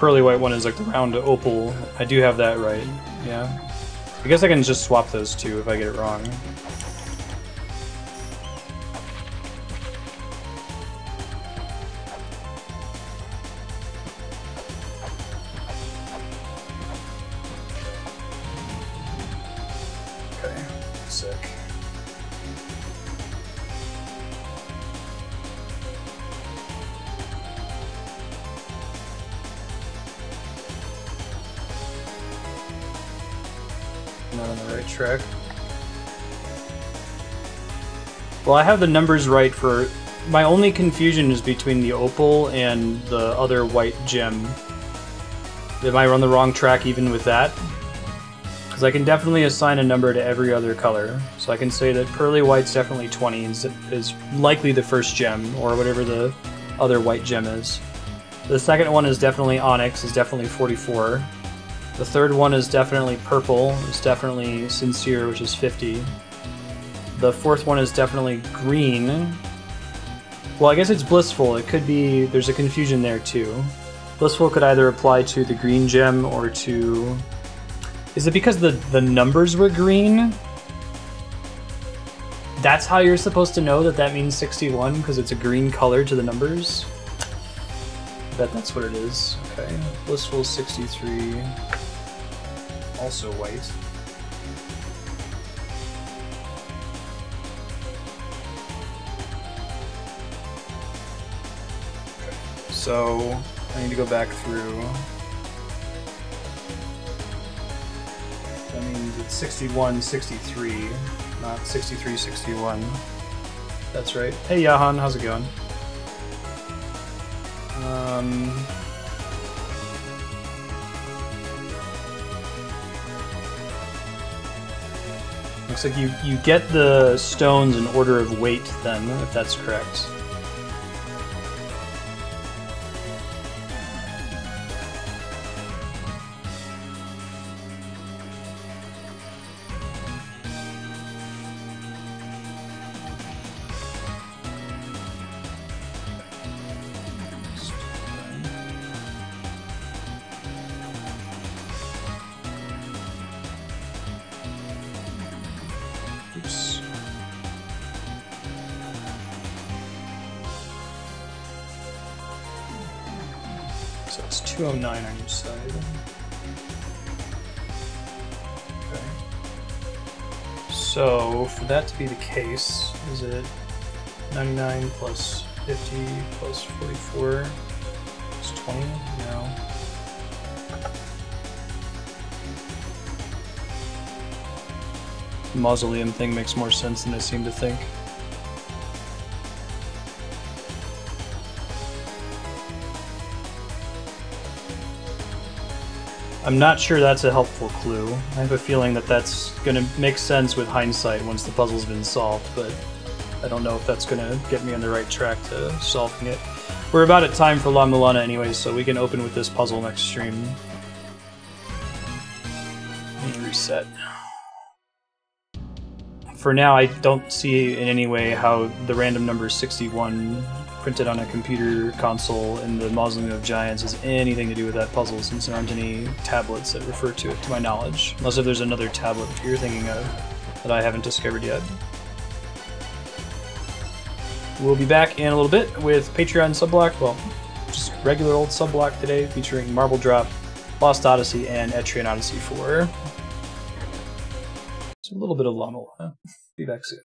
Pearly white one is like the round opal. I do have that right, yeah. I guess I can just swap those two if I get it wrong. Track. Well, I have the numbers right for... My only confusion is between the opal and the other white gem. Am I on the wrong track even with that? Because I can definitely assign a number to every other color. So I can say that pearly white's definitely 20 is, is likely the first gem, or whatever the other white gem is. The second one is definitely onyx, is definitely 44. The third one is definitely purple, It's definitely sincere, which is 50. The fourth one is definitely green. Well, I guess it's blissful. It could be, there's a confusion there too. Blissful could either apply to the green gem or to... Is it because the, the numbers were green? That's how you're supposed to know that that means 61, because it's a green color to the numbers? I bet that's what it is. Okay, Blissful 63. Also white. So I need to go back through. That means it's 61, 63, not 63, 61. That's right. Hey Yahan, how's it going? Um, looks like you, you get the stones in order of weight then, if that's correct. That to be the case, is it 99 plus 50 plus 44 is plus 20? No. The mausoleum thing makes more sense than I seem to think. I'm not sure that's a helpful clue. I have a feeling that that's going to make sense with hindsight once the puzzle's been solved, but I don't know if that's going to get me on the right track to solving it. We're about at time for La Mulana anyway, so we can open with this puzzle next stream. Reset for now, I don't see in any way how the random number 61 printed on a computer console in the Mausoleum of Giants has anything to do with that puzzle, since there aren't any tablets that refer to it, to my knowledge. Unless if there's another tablet you're thinking of that I haven't discovered yet. We'll be back in a little bit with Patreon subblock, well, just regular old subblock today, featuring Marble Drop, Lost Odyssey, and Etrian Odyssey 4 a little bit of Lummel. Huh? Be back soon.